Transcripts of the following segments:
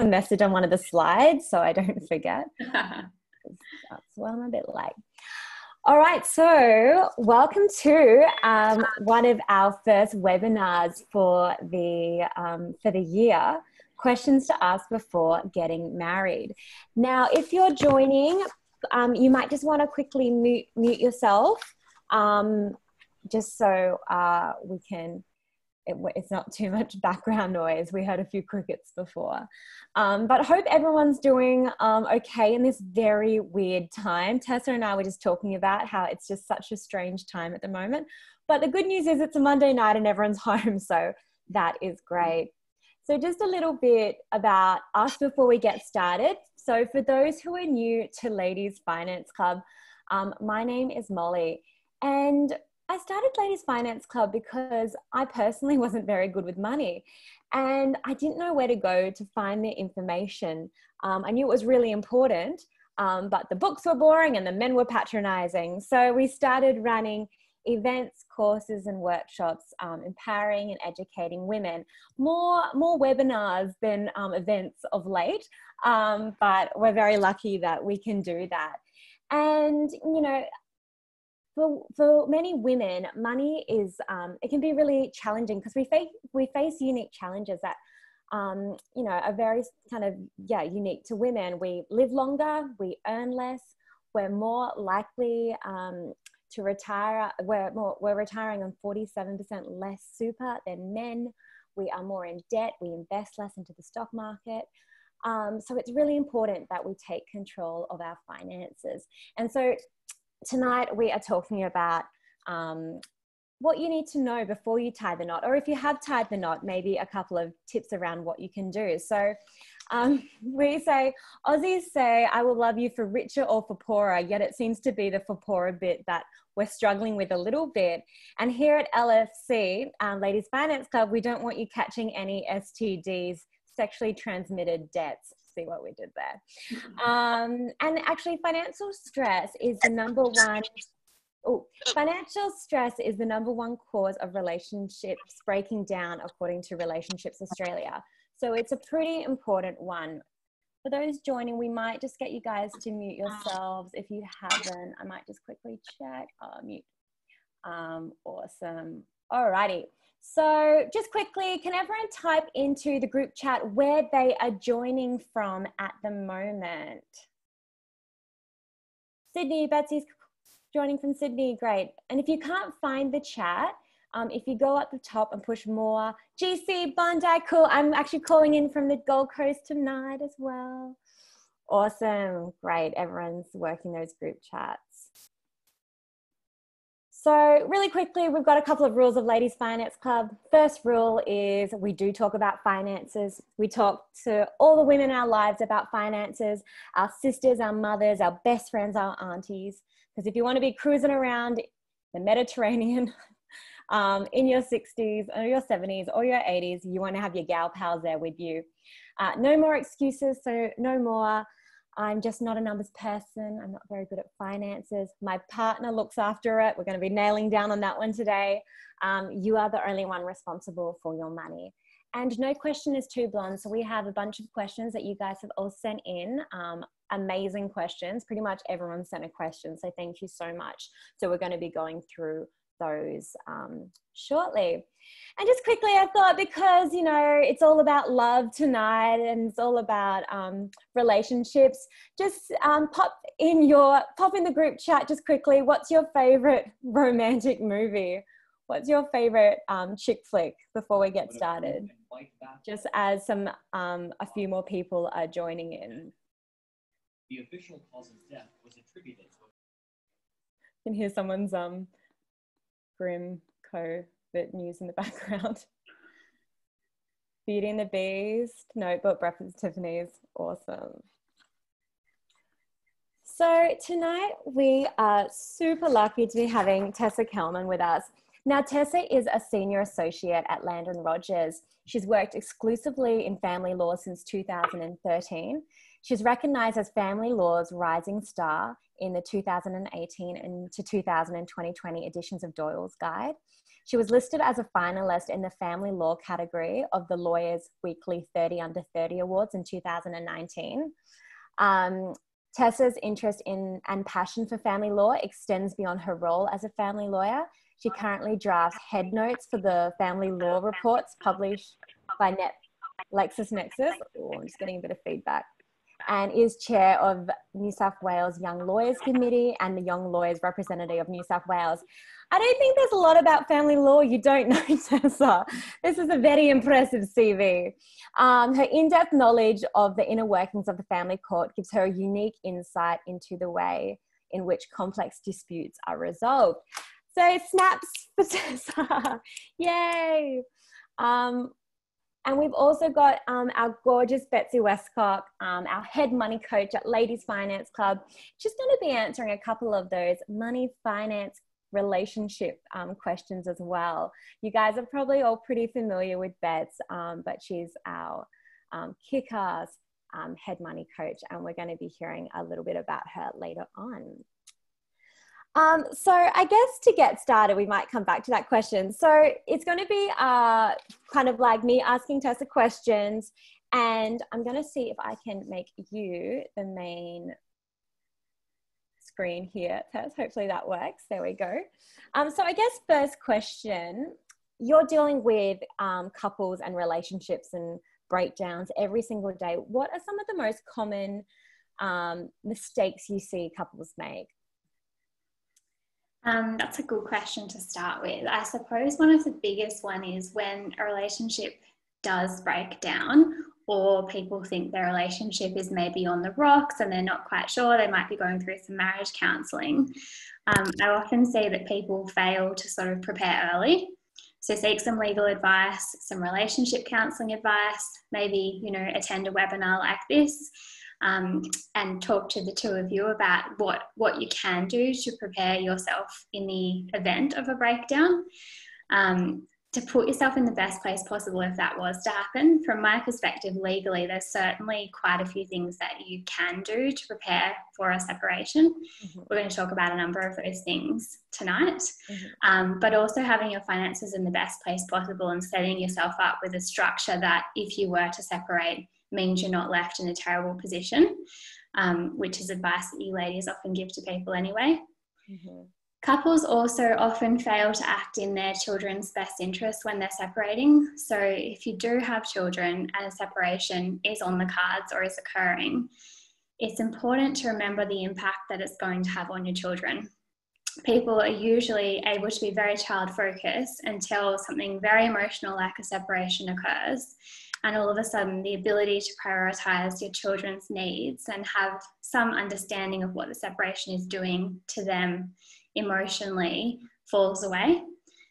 a message on one of the slides so I don't forget. That's well, I'm a bit late. All right, so welcome to um, one of our first webinars for the um, for the year. Questions to ask before getting married. Now, if you're joining, um, you might just want to quickly mute, mute yourself, um, just so uh, we can it, it's not too much background noise. We heard a few crickets before. Um, but hope everyone's doing um, okay in this very weird time. Tessa and I were just talking about how it's just such a strange time at the moment. But the good news is it's a Monday night and everyone's home. So that is great. So, just a little bit about us before we get started. So, for those who are new to Ladies Finance Club, um, my name is Molly. And I started Ladies Finance Club because I personally wasn't very good with money and I didn't know where to go to find the information. Um, I knew it was really important, um, but the books were boring and the men were patronizing. So we started running events, courses, and workshops, um, empowering and educating women. More, more webinars than um, events of late, um, but we're very lucky that we can do that. And, you know, for, for many women, money is, um, it can be really challenging because we face, we face unique challenges that, um, you know, are very kind of, yeah, unique to women. We live longer, we earn less, we're more likely um, to retire, we're, more, we're retiring on 47% less super than men. We are more in debt, we invest less into the stock market. Um, so it's really important that we take control of our finances. And so tonight we are talking about um, what you need to know before you tie the knot, or if you have tied the knot, maybe a couple of tips around what you can do. So um, we say, Aussies say, I will love you for richer or for poorer, yet it seems to be the for poorer bit that we're struggling with a little bit. And here at LFC, um, Ladies Finance Club, we don't want you catching any STDs, sexually transmitted debts see what we did there. Um, and actually, financial stress is the number one. Oh, financial stress is the number one cause of relationships breaking down, according to Relationships Australia. So it's a pretty important one. For those joining, we might just get you guys to mute yourselves. If you haven't, I might just quickly check. Oh, mute. Um, awesome. Alrighty. So, just quickly, can everyone type into the group chat where they are joining from at the moment? Sydney, Betsy's joining from Sydney, great. And if you can't find the chat, um, if you go up the top and push more, GC, Bondi, cool. I'm actually calling in from the Gold Coast tonight as well. Awesome, great. Everyone's working those group chats. So, really quickly, we've got a couple of rules of Ladies Finance Club. First rule is we do talk about finances. We talk to all the women in our lives about finances, our sisters, our mothers, our best friends, our aunties. Because if you want to be cruising around the Mediterranean um, in your 60s or your 70s or your 80s, you want to have your gal pals there with you. Uh, no more excuses, so no more I'm just not a numbers person. I'm not very good at finances. My partner looks after it. We're going to be nailing down on that one today. Um, you are the only one responsible for your money. And no question is too blonde. So we have a bunch of questions that you guys have all sent in. Um, amazing questions. Pretty much everyone sent a question. So thank you so much. So we're going to be going through those um, shortly. And just quickly, I thought because you know it's all about love tonight and it's all about um, relationships, just um, pop in your pop in the group chat just quickly. What's your favorite romantic movie? What's your favorite um, chick flick before we get started? Just as some um, a few more people are joining in. The official cause of death was attributed to. You can hear someone's um grim COVID news in the background. Beauty and the Beast, Notebook, Breakfast Tiffany's, awesome. So tonight we are super lucky to be having Tessa Kelman with us. Now, Tessa is a senior associate at Lander and Rogers. She's worked exclusively in family law since 2013. She's recognised as Family Law's Rising Star in the 2018 and to 2020 editions of Doyle's Guide. She was listed as a finalist in the Family Law category of the Lawyers Weekly 30 Under 30 Awards in 2019. Um, Tessa's interest in and passion for family law extends beyond her role as a family lawyer. She currently drafts head notes for the family law reports published by Net LexisNexis. Oh, I'm just getting a bit of feedback. And is chair of New South Wales Young Lawyers Committee and the Young Lawyers Representative of New South Wales. I don't think there's a lot about family law you don't know, Tessa. This is a very impressive CV. Um, her in depth knowledge of the inner workings of the family court gives her a unique insight into the way in which complex disputes are resolved. So, snaps for Tessa. Yay! Um, and we've also got um, our gorgeous Betsy Westcock, um, our head money coach at Ladies Finance Club. She's going to be answering a couple of those money, finance, relationship um, questions as well. You guys are probably all pretty familiar with Bets, um, but she's our um, kick-ass um, head money coach, and we're going to be hearing a little bit about her later on. Um, so I guess to get started, we might come back to that question. So it's going to be uh, kind of like me asking Tessa questions, and I'm going to see if I can make you the main screen here, Tess. Hopefully that works. There we go. Um, so I guess first question, you're dealing with um, couples and relationships and breakdowns every single day. What are some of the most common um, mistakes you see couples make? Um, that's a good question to start with. I suppose one of the biggest one is when a relationship does break down or people think their relationship is maybe on the rocks and they're not quite sure, they might be going through some marriage counselling. Um, I often see that people fail to sort of prepare early. So seek some legal advice, some relationship counselling advice, maybe, you know, attend a webinar like this um, and talk to the two of you about what, what you can do to prepare yourself in the event of a breakdown. Um, to put yourself in the best place possible if that was to happen. From my perspective, legally, there's certainly quite a few things that you can do to prepare for a separation. Mm-hmm. We're going to talk about a number of those things tonight, mm-hmm. um, but also having your finances in the best place possible and setting yourself up with a structure that if you were to separate, means you're not left in a terrible position, um, which is advice that you ladies often give to people anyway. Mm-hmm. Couples also often fail to act in their children's best interest when they're separating. So, if you do have children and a separation is on the cards or is occurring, it's important to remember the impact that it's going to have on your children. People are usually able to be very child focused until something very emotional like a separation occurs. And all of a sudden, the ability to prioritize your children's needs and have some understanding of what the separation is doing to them emotionally falls away.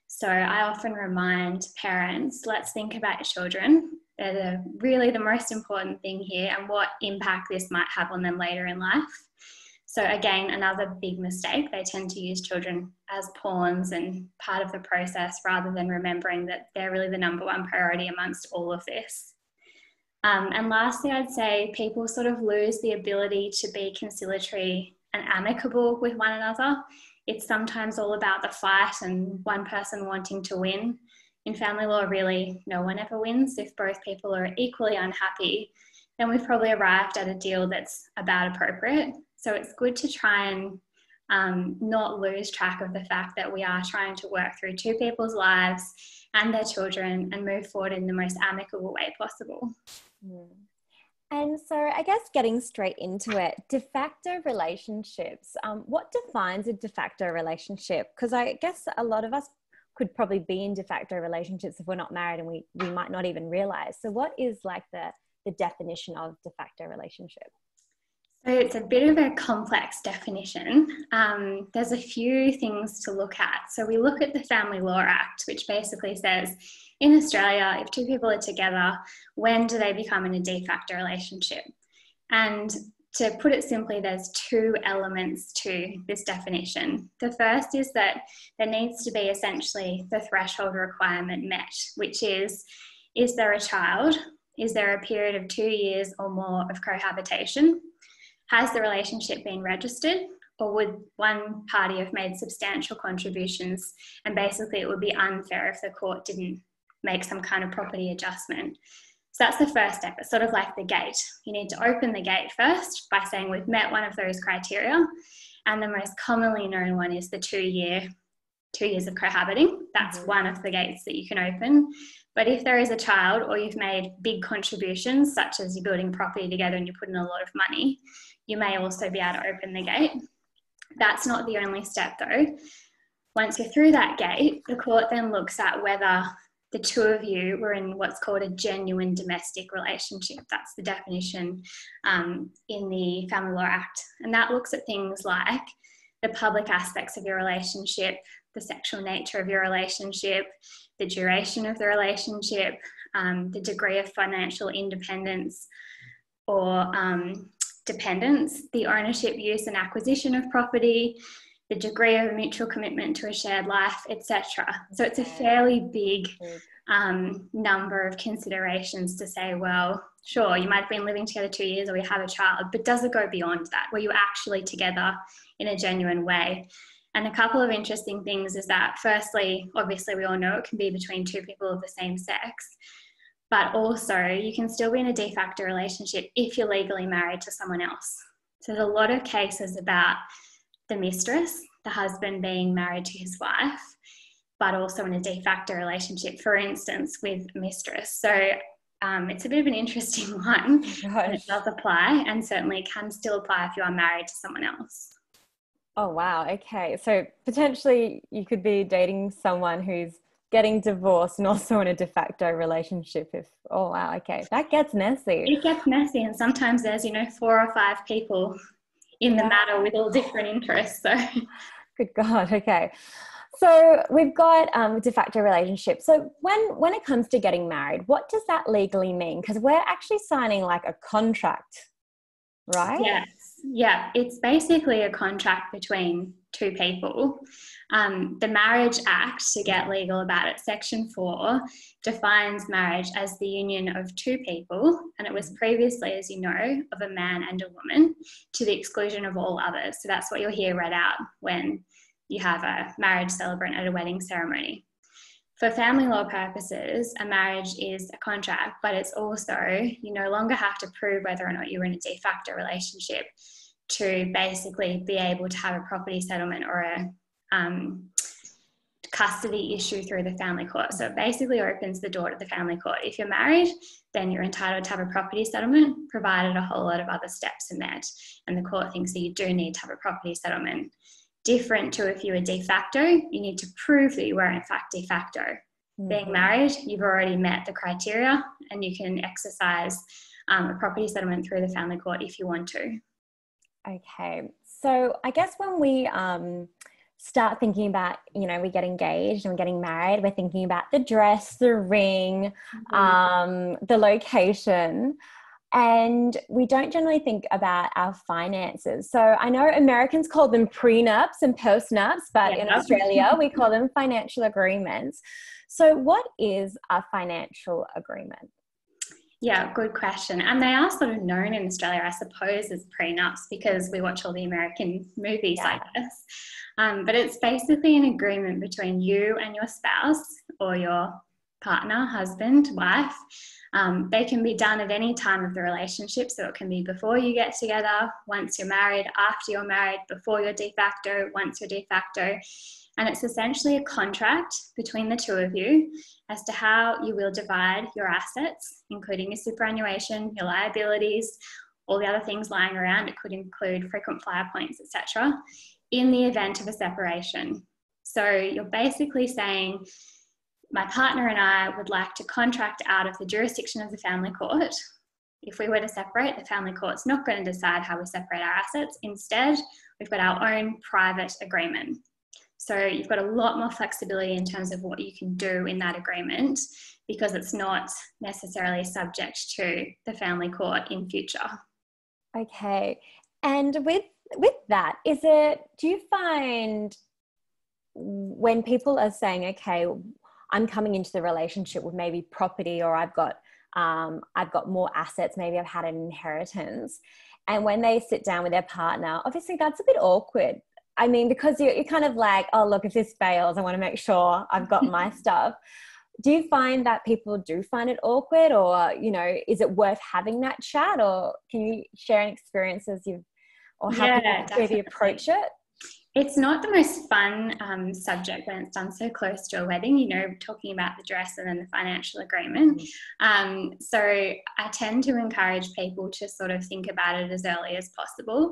So I often remind parents let's think about your children. They're the, really the most important thing here and what impact this might have on them later in life. So, again, another big mistake. They tend to use children as pawns and part of the process rather than remembering that they're really the number one priority amongst all of this. Um, and lastly, I'd say people sort of lose the ability to be conciliatory and amicable with one another it's sometimes all about the fight and one person wanting to win. In family law, really, no one ever wins. If both people are equally unhappy, then we've probably arrived at a deal that's about appropriate. So it's good to try and um, not lose track of the fact that we are trying to work through two people's lives and their children and move forward in the most amicable way possible. Mm. And so, I guess getting straight into it, de facto relationships. Um, what defines a de facto relationship? Because I guess a lot of us could probably be in de facto relationships if we're not married and we, we might not even realize. So, what is like the, the definition of de facto relationship? So it's a bit of a complex definition. Um, there's a few things to look at. So we look at the Family Law Act, which basically says in Australia, if two people are together, when do they become in a de facto relationship? And to put it simply, there's two elements to this definition. The first is that there needs to be essentially the threshold requirement met, which is is there a child? Is there a period of two years or more of cohabitation? Has the relationship been registered? Or would one party have made substantial contributions? And basically, it would be unfair if the court didn't make some kind of property adjustment. So that's the first step. It's sort of like the gate. You need to open the gate first by saying we've met one of those criteria. And the most commonly known one is the two year, two years of cohabiting. That's mm-hmm. one of the gates that you can open. But if there is a child or you've made big contributions, such as you're building property together and you put in a lot of money, you may also be able to open the gate. That's not the only step though. Once you're through that gate, the court then looks at whether the two of you were in what's called a genuine domestic relationship. That's the definition um, in the Family Law Act. And that looks at things like the public aspects of your relationship, the sexual nature of your relationship, the duration of the relationship, um, the degree of financial independence or um, dependence, the ownership, use, and acquisition of property, the degree of mutual commitment to a shared life, etc. So it's a fairly big um, number of considerations to say, well, sure, you might have been living together two years or you have a child, but does it go beyond that? Were you actually together in a genuine way? And a couple of interesting things is that, firstly, obviously, we all know it can be between two people of the same sex, but also you can still be in a de facto relationship if you're legally married to someone else. So there's a lot of cases about the mistress, the husband being married to his wife, but also in a de facto relationship, for instance, with mistress. So um, it's a bit of an interesting one. Oh it does apply and certainly can still apply if you are married to someone else. Oh, wow. Okay. So potentially you could be dating someone who's getting divorced and also in a de facto relationship if oh wow okay that gets messy it gets messy and sometimes there's you know four or five people in the matter with all different interests. So, good God. Okay. So we've got um, de facto relationship. So when when it comes to getting married, what does that legally mean? Because we're actually signing like a contract, right? Yes. Yeah. It's basically a contract between two people. Um, the Marriage Act, to get legal about it, Section 4 defines marriage as the union of two people, and it was previously, as you know, of a man and a woman to the exclusion of all others. So that's what you'll hear read out when you have a marriage celebrant at a wedding ceremony. For family law purposes, a marriage is a contract, but it's also, you no longer have to prove whether or not you're in a de facto relationship to basically be able to have a property settlement or a um, custody issue through the family court. So it basically opens the door to the family court. If you're married, then you're entitled to have a property settlement, provided a whole lot of other steps are met. And the court thinks that you do need to have a property settlement. Different to if you were de facto, you need to prove that you were in fact de facto. Mm-hmm. Being married, you've already met the criteria and you can exercise um, a property settlement through the family court if you want to. Okay, so I guess when we um, start thinking about, you know, we get engaged and we're getting married, we're thinking about the dress, the ring, mm-hmm. um, the location. And we don't generally think about our finances. So I know Americans call them prenups and postnups, but yeah. in Australia we call them financial agreements. So, what is a financial agreement? Yeah, good question. And they are sort of known in Australia, I suppose, as prenups because we watch all the American movies yeah. like this. Um, but it's basically an agreement between you and your spouse or your partner, husband, wife. Um, they can be done at any time of the relationship. So it can be before you get together, once you're married, after you're married, before you're de facto, once you're de facto. And it's essentially a contract between the two of you as to how you will divide your assets, including your superannuation, your liabilities, all the other things lying around. It could include frequent flyer points, etc., in the event of a separation. So you're basically saying, my partner and I would like to contract out of the jurisdiction of the family court. If we were to separate, the family court's not going to decide how we separate our assets. Instead, we've got our own private agreement. So you've got a lot more flexibility in terms of what you can do in that agreement because it's not necessarily subject to the family court in future. Okay. And with with that, is it do you find when people are saying, okay, I'm coming into the relationship with maybe property or I've got um, I've got more assets, maybe I've had an inheritance. And when they sit down with their partner, obviously that's a bit awkward. I mean, because you're, you're kind of like, oh, look, if this fails, I want to make sure I've got my stuff. Do you find that people do find it awkward, or you know, is it worth having that chat, or can you share an experience as you've, or how yeah, people approach it? It's not the most fun um, subject when it's done so close to a wedding, you know, talking about the dress and then the financial agreement. Mm-hmm. Um, so I tend to encourage people to sort of think about it as early as possible.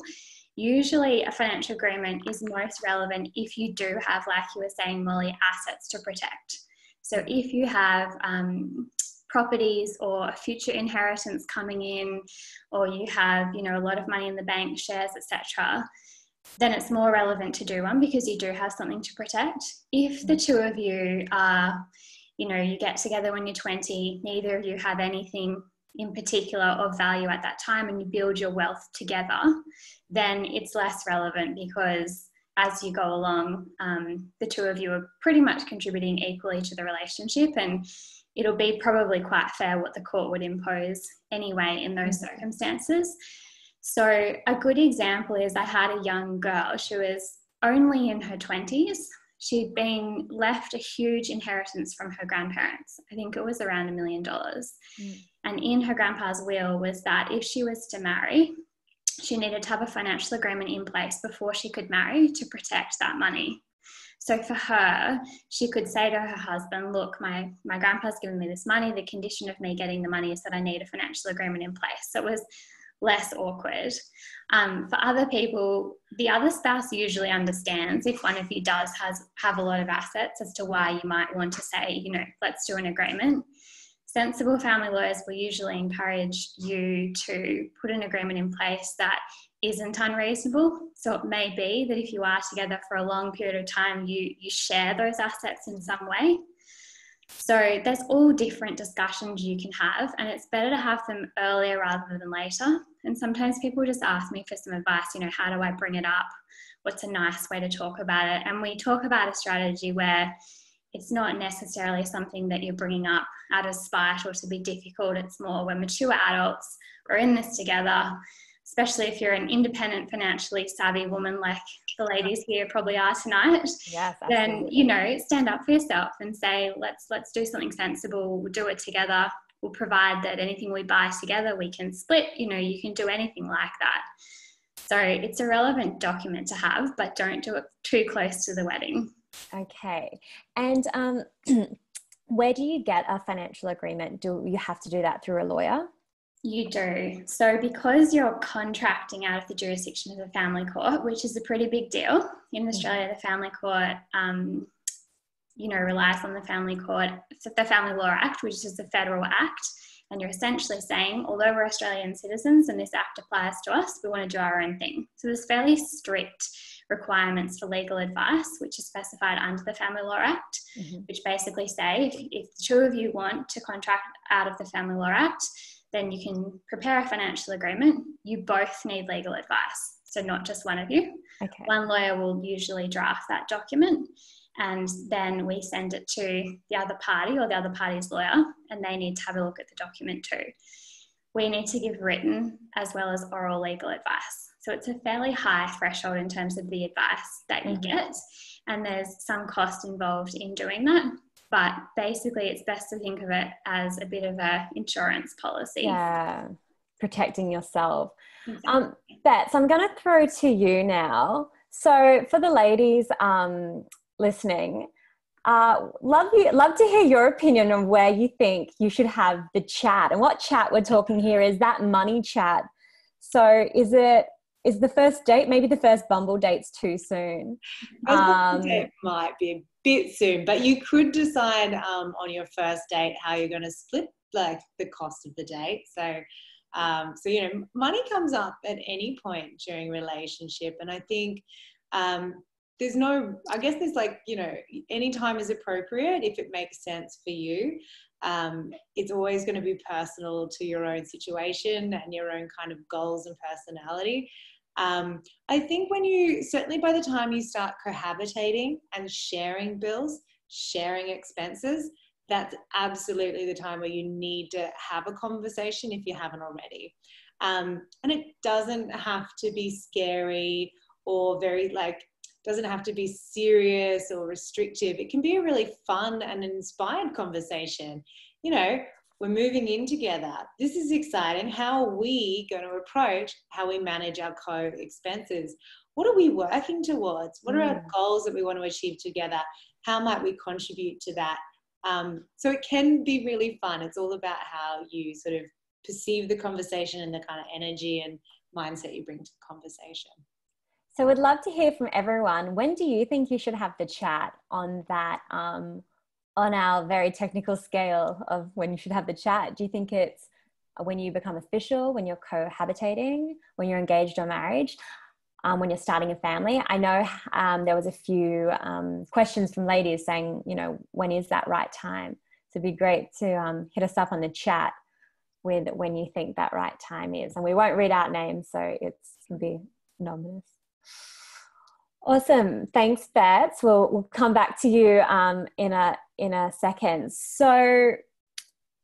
Usually, a financial agreement is most relevant if you do have, like you were saying, Molly, assets to protect. So if you have um, properties or a future inheritance coming in, or you have, you know, a lot of money in the bank, shares, etc then it's more relevant to do one because you do have something to protect. If the two of you are, you know, you get together when you're 20, neither of you have anything in particular of value at that time and you build your wealth together, then it's less relevant because as you go along, um, the two of you are pretty much contributing equally to the relationship and it'll be probably quite fair what the court would impose anyway in those mm-hmm. circumstances. So, a good example is I had a young girl, she was only in her 20s. She'd been left a huge inheritance from her grandparents. I think it was around a million dollars. Mm. And in her grandpa's will was that if she was to marry, she needed to have a financial agreement in place before she could marry to protect that money. So for her, she could say to her husband, look, my, my grandpa's given me this money. The condition of me getting the money is that I need a financial agreement in place. So it was less awkward. Um, for other people, the other spouse usually understands if one of you does has have a lot of assets as to why you might want to say, you know, let's do an agreement. Sensible family lawyers will usually encourage you to put an agreement in place that isn't unreasonable. So it may be that if you are together for a long period of time, you you share those assets in some way. So there's all different discussions you can have, and it's better to have them earlier rather than later. And sometimes people just ask me for some advice, you know, how do I bring it up? What's a nice way to talk about it? And we talk about a strategy where it's not necessarily something that you're bringing up out of spite or to be difficult. It's more we're mature adults, we're in this together, especially if you're an independent, financially savvy woman like the ladies here probably are tonight. Yes, then you know, stand up for yourself and say, let's let's do something sensible. We'll do it together. We'll provide that anything we buy together we can split. You know, you can do anything like that. So it's a relevant document to have, but don't do it too close to the wedding. Okay, and um, where do you get a financial agreement? Do you have to do that through a lawyer? You do. So, because you're contracting out of the jurisdiction of the family court, which is a pretty big deal in mm-hmm. Australia, the family court, um, you know, relies on the family court, the Family Law Act, which is a federal act. And you're essentially saying, although we're Australian citizens and this act applies to us, we want to do our own thing. So, there's fairly strict requirements for legal advice, which is specified under the Family Law Act, mm-hmm. which basically say if, if the two of you want to contract out of the Family Law Act, then you can prepare a financial agreement. You both need legal advice. So, not just one of you. Okay. One lawyer will usually draft that document and then we send it to the other party or the other party's lawyer, and they need to have a look at the document too. We need to give written as well as oral legal advice. So it's a fairly high threshold in terms of the advice that you mm-hmm. get, and there's some cost involved in doing that but basically it's best to think of it as a bit of a insurance policy. Yeah protecting yourself. Exactly. um beth i'm going to throw to you now. So for the ladies um listening uh, love you love to hear your opinion on where you think you should have the chat. And what chat we're talking here is that money chat. So is it is the first date maybe the first bumble date's too soon? Um, date might be a bit soon, but you could decide um, on your first date how you're going to split like the cost of the date. So, um, so you know, money comes up at any point during relationship, and I think um, there's no i guess there's like you know any time is appropriate if it makes sense for you um, it's always going to be personal to your own situation and your own kind of goals and personality um, i think when you certainly by the time you start cohabitating and sharing bills sharing expenses that's absolutely the time where you need to have a conversation if you haven't already um, and it doesn't have to be scary or very like doesn't have to be serious or restrictive. It can be a really fun and inspired conversation. You know, we're moving in together. This is exciting. How are we going to approach how we manage our co expenses? What are we working towards? What are our mm. goals that we want to achieve together? How might we contribute to that? Um, so it can be really fun. It's all about how you sort of perceive the conversation and the kind of energy and mindset you bring to the conversation. So we'd love to hear from everyone. When do you think you should have the chat on that, um, on our very technical scale of when you should have the chat? Do you think it's when you become official, when you're cohabitating, when you're engaged or married, um, when you're starting a family? I know um, there was a few um, questions from ladies saying, you know, when is that right time? So it'd be great to um, hit us up on the chat with when you think that right time is. And we won't read out names, so it's going to be anonymous. Awesome. Thanks, Bets. We'll, we'll come back to you um, in a in a second. So,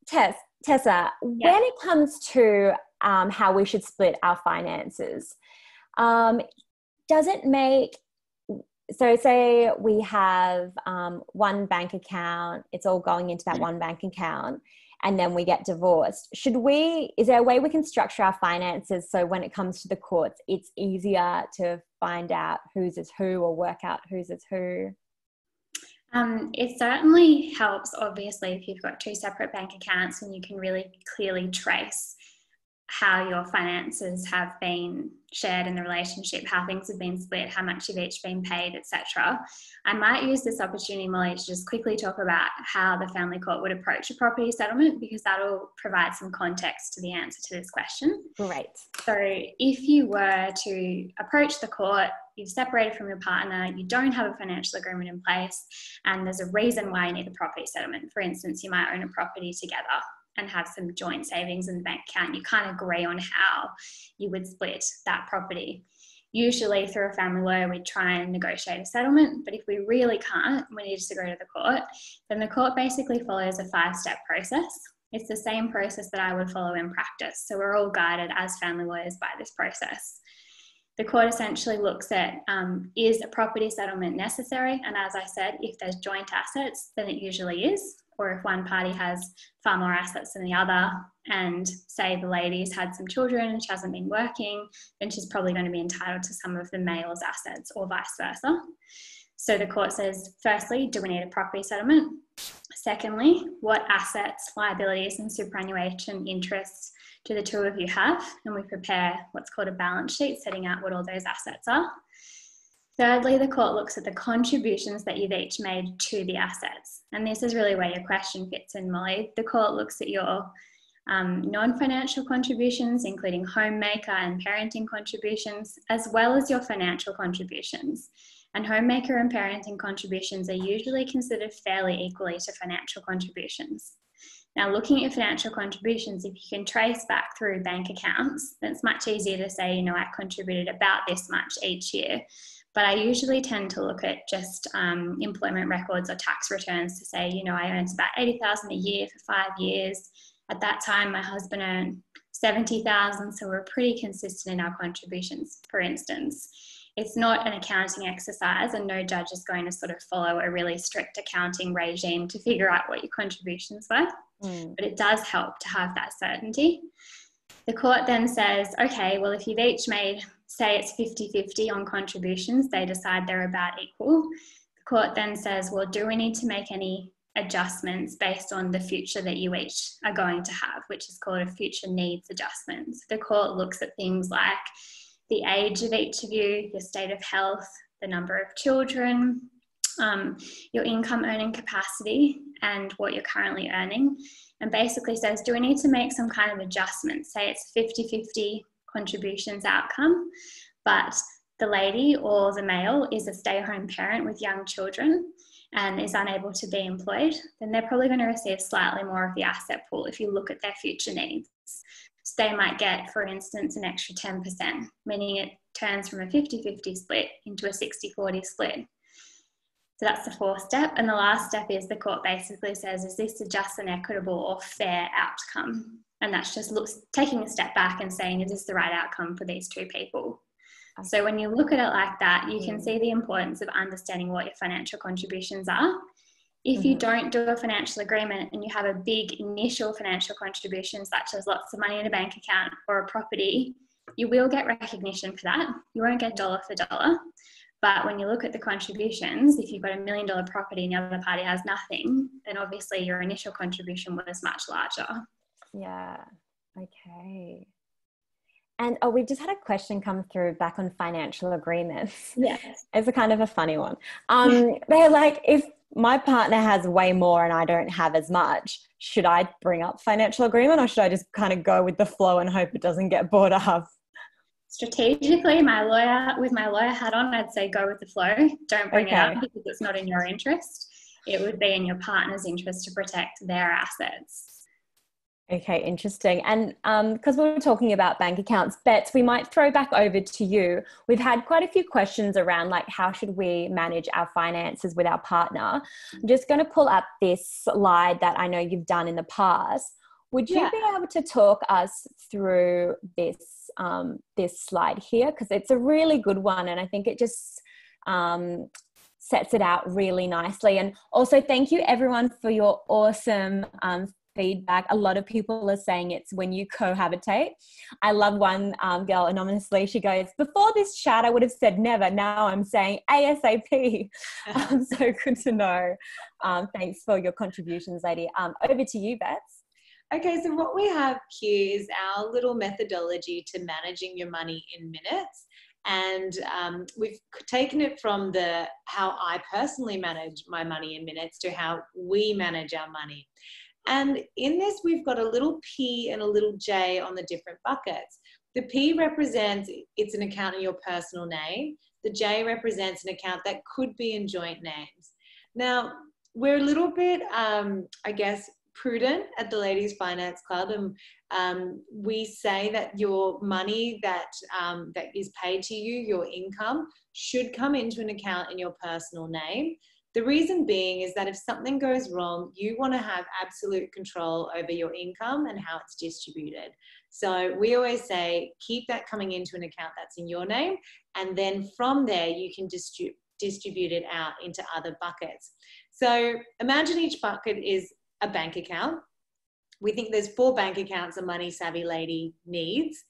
Tess, Tessa, yeah. when it comes to um, how we should split our finances, um, does it make so say we have um, one bank account it's all going into that one bank account and then we get divorced. Should we is there a way we can structure our finances so when it comes to the courts it's easier to find out whose is who or work out whose is who? Um, it certainly helps obviously if you've got two separate bank accounts and you can really clearly trace how your finances have been shared in the relationship, how things have been split, how much you've each been paid, etc. I might use this opportunity, Molly, to just quickly talk about how the family court would approach a property settlement because that'll provide some context to the answer to this question. Great. So, if you were to approach the court, you've separated from your partner, you don't have a financial agreement in place, and there's a reason why you need a property settlement. For instance, you might own a property together and have some joint savings in the bank account, you can't agree on how you would split that property. Usually, through a family lawyer, we try and negotiate a settlement. But if we really can't, we need to go to the court. Then the court basically follows a five step process. It's the same process that I would follow in practice. So we're all guided as family lawyers by this process. The court essentially looks at um, is a property settlement necessary? And as I said, if there's joint assets, then it usually is or if one party has far more assets than the other, and say the lady's had some children and she hasn't been working, then she's probably going to be entitled to some of the male's assets, or vice versa. So the court says, firstly, do we need a property settlement? Secondly, what assets, liabilities, and superannuation interests do the two of you have? And we prepare what's called a balance sheet, setting out what all those assets are. Thirdly, the court looks at the contributions that you've each made to the assets. And this is really where your question fits in, Molly. The court looks at your um, non financial contributions, including homemaker and parenting contributions, as well as your financial contributions. And homemaker and parenting contributions are usually considered fairly equally to financial contributions. Now, looking at your financial contributions, if you can trace back through bank accounts, it's much easier to say, you know, I contributed about this much each year but I usually tend to look at just um, employment records or tax returns to say, you know, I earned about 80,000 a year for five years. At that time, my husband earned 70,000, so we're pretty consistent in our contributions, for instance. It's not an accounting exercise, and no judge is going to sort of follow a really strict accounting regime to figure out what your contributions were. Mm. But it does help to have that certainty. The court then says, okay, well, if you've each made say it's 50 50 on contributions, they decide they're about equal. The court then says, well, do we need to make any adjustments based on the future that you each are going to have, which is called a future needs adjustment. The court looks at things like the age of each of you, your state of health, the number of children, um, your income earning capacity, and what you're currently earning. And basically says, do we need to make some kind of adjustment? Say it's 50 50 contributions outcome, but the lady or the male is a stay home parent with young children and is unable to be employed, then they're probably going to receive slightly more of the asset pool if you look at their future needs. So they might get, for instance, an extra 10%, meaning it turns from a 50 50 split into a 60 40 split. So that's the fourth step. And the last step is the court basically says, is this a just and equitable or fair outcome? And that's just looks, taking a step back and saying, is this the right outcome for these two people? So when you look at it like that, you can see the importance of understanding what your financial contributions are. If mm-hmm. you don't do a financial agreement and you have a big initial financial contribution, such as lots of money in a bank account or a property, you will get recognition for that. You won't get dollar for dollar. But when you look at the contributions, if you've got a million dollar property and the other party has nothing, then obviously your initial contribution was much larger. Yeah. Okay. And oh, we just had a question come through back on financial agreements. Yes. It's a kind of a funny one. Um, they're like, if my partner has way more and I don't have as much, should I bring up financial agreement or should I just kind of go with the flow and hope it doesn't get brought up? strategically my lawyer with my lawyer hat on i'd say go with the flow don't bring okay. it up because it's not in your interest it would be in your partner's interest to protect their assets okay interesting. And because um, we were talking about bank accounts bets we might throw back over to you. We've had quite a few questions around like how should we manage our finances with our partner? I'm just going to pull up this slide that i know you've done in the past. Would you yeah. be able to talk us through this um, this slide here? Because it's a really good one, and I think it just um, sets it out really nicely. And also, thank you everyone for your awesome um, feedback. A lot of people are saying it's when you cohabitate. I love one um, girl anonymously. She goes, Before this chat, I would have said never. Now I'm saying ASAP. um, so good to know. Um, thanks for your contributions, lady. Um, over to you, Bets. Okay, so what we have here is our little methodology to managing your money in minutes. And um, we've taken it from the how I personally manage my money in minutes to how we manage our money. And in this, we've got a little P and a little J on the different buckets. The P represents it's an account in your personal name. The J represents an account that could be in joint names. Now, we're a little bit, um, I guess, prudent at the Ladies Finance Club, and um, we say that your money that um, that is paid to you, your income, should come into an account in your personal name. The reason being is that if something goes wrong, you want to have absolute control over your income and how it's distributed. So we always say keep that coming into an account that's in your name, and then from there you can distribute distribute it out into other buckets. So imagine each bucket is a bank account. We think there's four bank accounts a money savvy lady needs.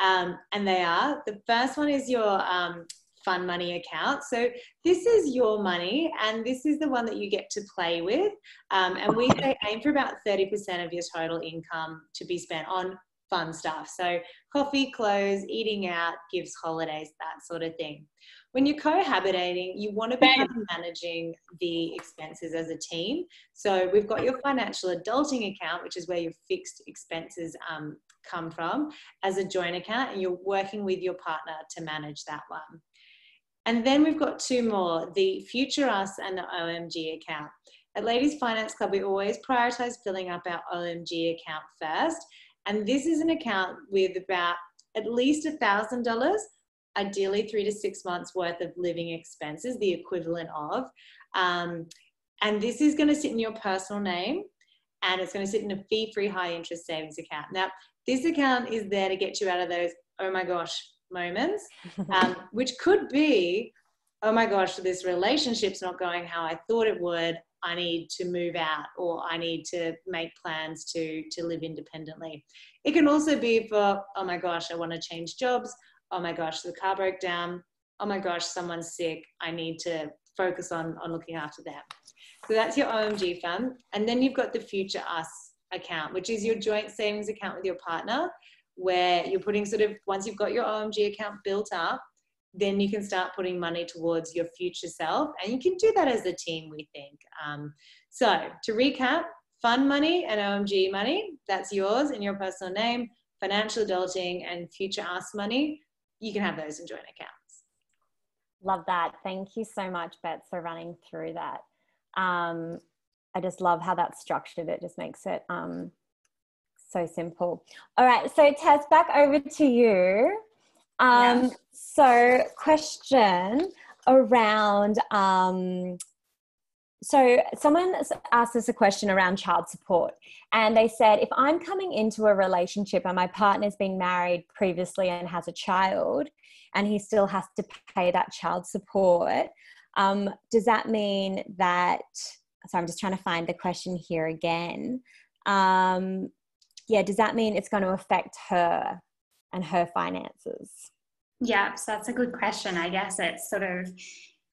Um, and they are the first one is your um, fun money account. So this is your money, and this is the one that you get to play with. Um, and we say aim for about 30% of your total income to be spent on fun stuff. So coffee, clothes, eating out, gifts, holidays, that sort of thing. When you're cohabitating, you want to be managing the expenses as a team. So we've got your financial adulting account, which is where your fixed expenses um, come from, as a joint account, and you're working with your partner to manage that one. And then we've got two more the Future Us and the OMG account. At Ladies Finance Club, we always prioritize filling up our OMG account first. And this is an account with about at least $1,000 ideally three to six months worth of living expenses, the equivalent of. Um, and this is going to sit in your personal name and it's going to sit in a fee free high interest savings account. Now, this account is there to get you out of those, oh my gosh, moments, um, which could be, oh my gosh, this relationship's not going how I thought it would. I need to move out or I need to make plans to, to live independently. It can also be for, oh my gosh, I want to change jobs oh my gosh, the car broke down. Oh my gosh, someone's sick. I need to focus on, on looking after them. So that's your OMG fund. And then you've got the Future Us account, which is your joint savings account with your partner, where you're putting sort of, once you've got your OMG account built up, then you can start putting money towards your future self. And you can do that as a team, we think. Um, so to recap, fund money and OMG money, that's yours in your personal name. Financial adulting and future us money, you can have those in joint accounts. Love that. Thank you so much, Beth, for running through that. Um, I just love how that's structured. It just makes it um, so simple. All right, so Tess, back over to you. Um, yeah. So, question around. Um, so, someone asked us a question around child support, and they said, if I'm coming into a relationship and my partner's been married previously and has a child, and he still has to pay that child support, um, does that mean that? So, I'm just trying to find the question here again. Um, yeah, does that mean it's going to affect her and her finances? Yeah, so that's a good question. I guess it's sort of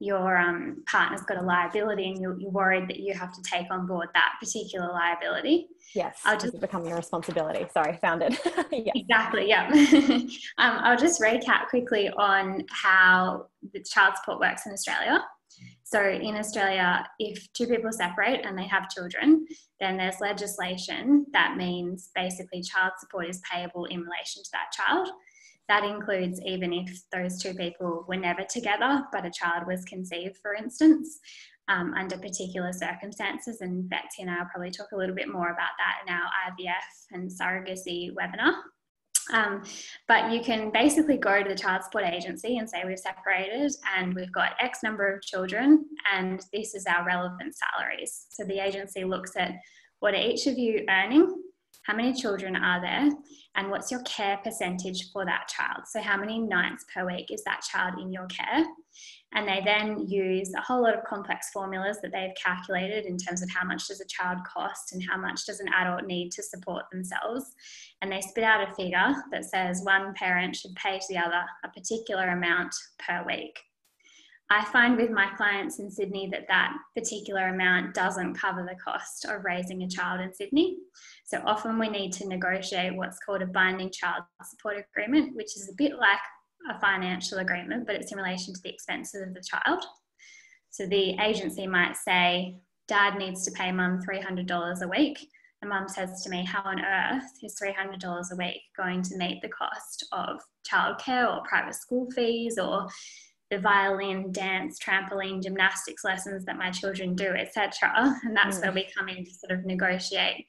your um, partner's got a liability and you're, you're, worried that you have to take on board that particular liability. Yes, I'll just becoming a responsibility. Sorry, found it. yes. Exactly, yeah. um, I'll just recap quickly on how the child support works in Australia. So in Australia, if two people separate and they have children, then there's legislation that means basically child support is payable in relation to that child. That includes even if those two people were never together, but a child was conceived, for instance, um, under particular circumstances. And Betsy and I will probably talk a little bit more about that in our IVF and surrogacy webinar. Um, but you can basically go to the child support agency and say we've separated and we've got X number of children and this is our relevant salaries. So the agency looks at what are each of you earning, how many children are there, and what's your care percentage for that child. So how many nights per week is that child in your care? And they then use a whole lot of complex formulas that they've calculated in terms of how much does a child cost and how much does an adult need to support themselves. And they spit out a figure that says one parent should pay to the other a particular amount per week. I find with my clients in Sydney that that particular amount doesn't cover the cost of raising a child in Sydney. So often we need to negotiate what's called a binding child support agreement, which is a bit like a financial agreement, but it's in relation to the expenses of the child. So the agency might say, Dad needs to pay mum $300 a week. And mum says to me, How on earth is $300 a week going to meet the cost of childcare or private school fees or the violin, dance, trampoline, gymnastics lessons that my children do, etc. And that's mm. where we come in to sort of negotiate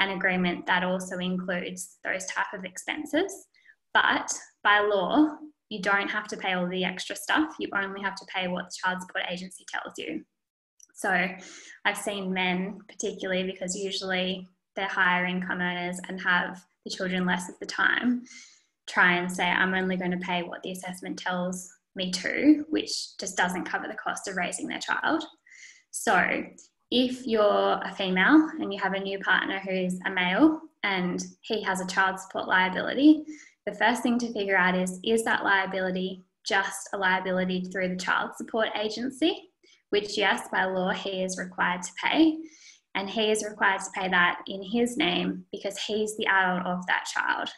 an agreement that also includes those type of expenses. But by law, you don't have to pay all the extra stuff. You only have to pay what the child support agency tells you. So I've seen men, particularly because usually they're higher income earners and have the children less of the time, try and say, I'm only going to pay what the assessment tells me to, which just doesn't cover the cost of raising their child. So if you're a female and you have a new partner who's a male and he has a child support liability, the first thing to figure out is is that liability just a liability through the child support agency, which, yes, by law, he is required to pay. And he is required to pay that in his name because he's the adult of that child.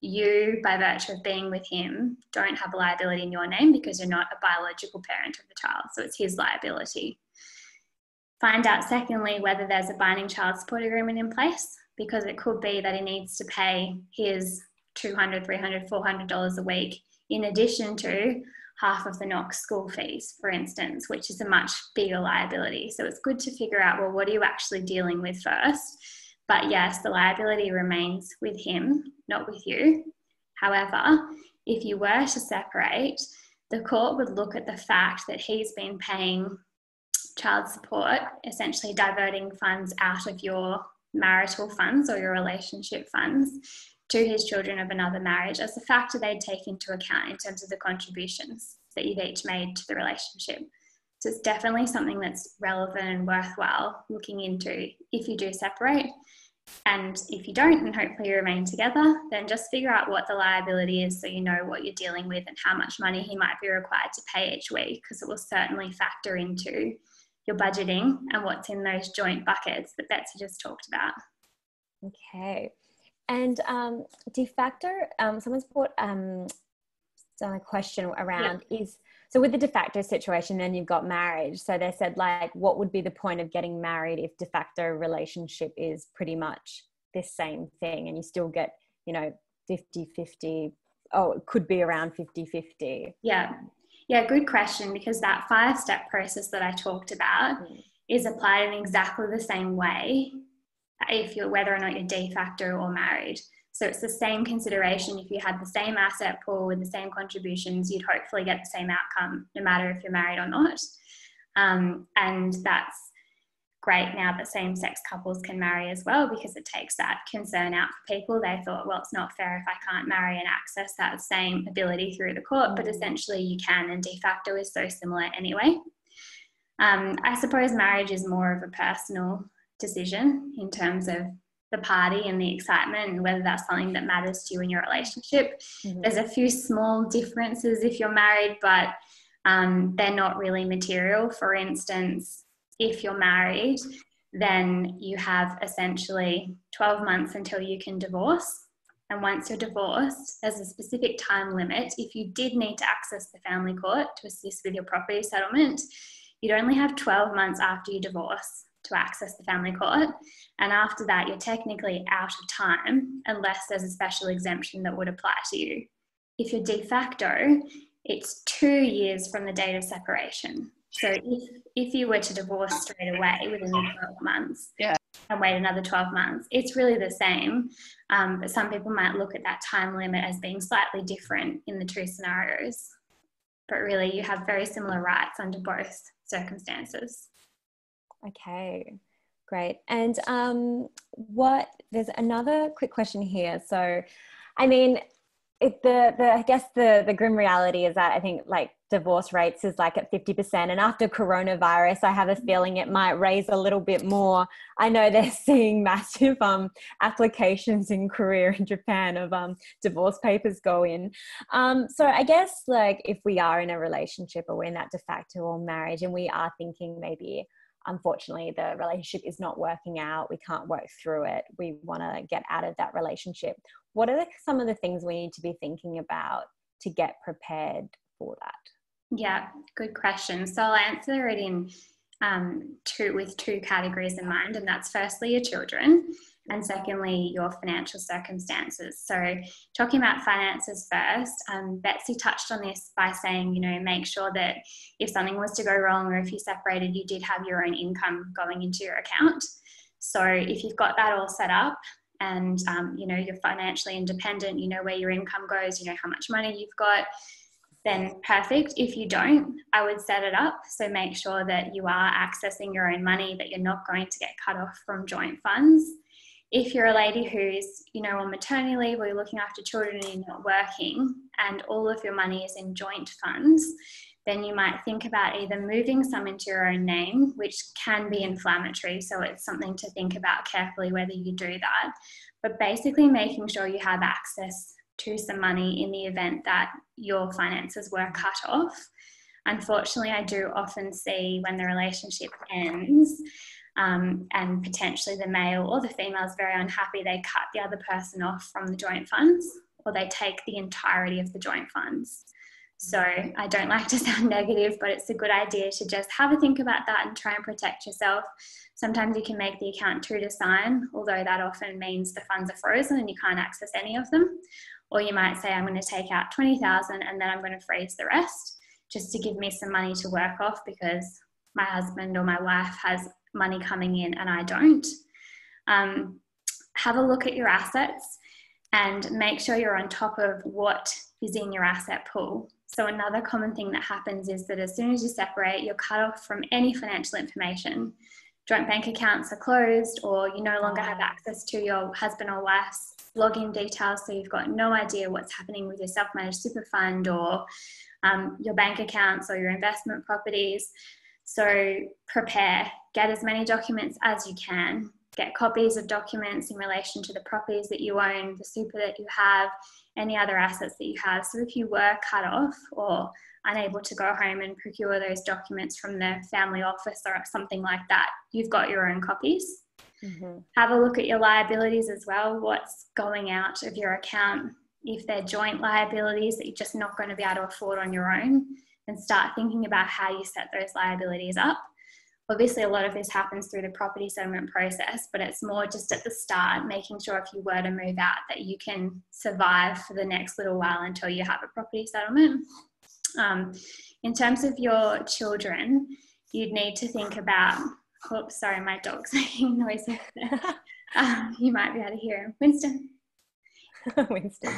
You, by virtue of being with him, don't have a liability in your name because you're not a biological parent of the child. So it's his liability. Find out, secondly, whether there's a binding child support agreement in place because it could be that he needs to pay his 200 300 $400 a week in addition to half of the Knox school fees, for instance, which is a much bigger liability. So it's good to figure out, well, what are you actually dealing with first? But yes, the liability remains with him, not with you. However, if you were to separate, the court would look at the fact that he's been paying child support, essentially diverting funds out of your marital funds or your relationship funds to his children of another marriage as a factor they'd take into account in terms of the contributions that you've each made to the relationship. So it's definitely something that's relevant and worthwhile looking into if you do separate. And if you don't, and hopefully you remain together, then just figure out what the liability is so you know what you're dealing with and how much money he might be required to pay each week, because it will certainly factor into your budgeting and what's in those joint buckets that Betsy just talked about. Okay. And um, de facto, um, someone's put um, a question around yeah. is so with the de facto situation, then you've got marriage. So they said, like, what would be the point of getting married if de facto relationship is pretty much this same thing and you still get, you know, 50 50? Oh, it could be around 50 50. Yeah. Yeah, good question because that five step process that I talked about mm. is applied in exactly the same way if you're whether or not you're de facto or married. So it's the same consideration. If you had the same asset pool with the same contributions, you'd hopefully get the same outcome, no matter if you're married or not. Um, and that's great now that same sex couples can marry as well because it takes that concern out for people. They thought, well, it's not fair if I can't marry and access that same ability through the court, but essentially you can, and de facto is so similar anyway. Um, I suppose marriage is more of a personal decision in terms of the party and the excitement and whether that's something that matters to you in your relationship. Mm-hmm. There's a few small differences if you're married, but um, they're not really material. For instance, if you're married, then you have essentially 12 months until you can divorce. And once you're divorced, there's a specific time limit. If you did need to access the family court to assist with your property settlement, you'd only have 12 months after you divorce to access the family court. And after that, you're technically out of time unless there's a special exemption that would apply to you. If you're de facto, it's two years from the date of separation. So if, if you were to divorce straight away within the 12 months yeah. and wait another 12 months, it's really the same. Um, but some people might look at that time limit as being slightly different in the two scenarios. But really, you have very similar rights under both circumstances. Okay, great. And um, what, there's another quick question here. So, I mean, it, the, the I guess the the grim reality is that I think like divorce rates is like at 50% and after coronavirus I have a feeling it might raise a little bit more. I know they're seeing massive um applications in Korea and Japan of um divorce papers go in. Um so I guess like if we are in a relationship or we're in that de facto or marriage and we are thinking maybe unfortunately the relationship is not working out. We can't work through it. We want to get out of that relationship. What are the, some of the things we need to be thinking about to get prepared for that? Yeah good question. So i'll answer it in um, two with two categories in mind and that's firstly your children and secondly, your financial circumstances. So, talking about finances first, um, Betsy touched on this by saying, you know, make sure that if something was to go wrong or if you separated, you did have your own income going into your account. So, if you've got that all set up, and um, you know you're financially independent, you know where your income goes, you know how much money you've got, then perfect. If you don't, I would set it up. So make sure that you are accessing your own money, that you're not going to get cut off from joint funds if you're a lady who's you know on maternity leave or you're looking after children and you're not working and all of your money is in joint funds then you might think about either moving some into your own name which can be inflammatory. So it's something to think about carefully whether you do that. But basically making sure you have access to some money in the event that your finances were cut off. Unfortunately i do often see when the relationship ends um, and potentially the male or the female is very unhappy, they cut the other person off from the joint funds or they take the entirety of the joint funds. So I don't like to sound negative, but it's a good idea to just have a think about that and try and protect yourself. Sometimes you can make the account true to sign, although that often means the funds are frozen and you can't access any of them. Or you might say, I'm going to take out 20,000 and then I'm going to freeze the rest just to give me some money to work off because my husband or my wife has money coming in and I don't. Um, have a look at your assets and make sure you're on top of what is in your asset pool. So, another common thing that happens is that as soon as you separate, you're cut off from any financial information. Joint bank accounts are closed, or you no longer have access to your husband or wife's login details, so you've got no idea what's happening with your self managed super fund or um, your bank accounts or your investment properties. So prepare, get as many documents as you can, get copies of documents in relation to the properties that you own, the super that you have, any other assets that you have. So if you were cut off or unable to go home and procure those documents from the family office or something like that, you've got your own copies. Mm-hmm. Have a look at your liabilities as well. What's going out of your account? If they're joint liabilities that you're just not going to be able to afford on your own, and start thinking about how you set those liabilities up. Obviously, a lot of this happens through the property settlement process, but it's more just at the start, making sure if you were to move out that you can survive for the next little while until you have a property settlement. Um, In terms of your children, you'd need to think about. Oops, sorry, my dog's making noise. um, you might be able to hear him. Winston. Winston.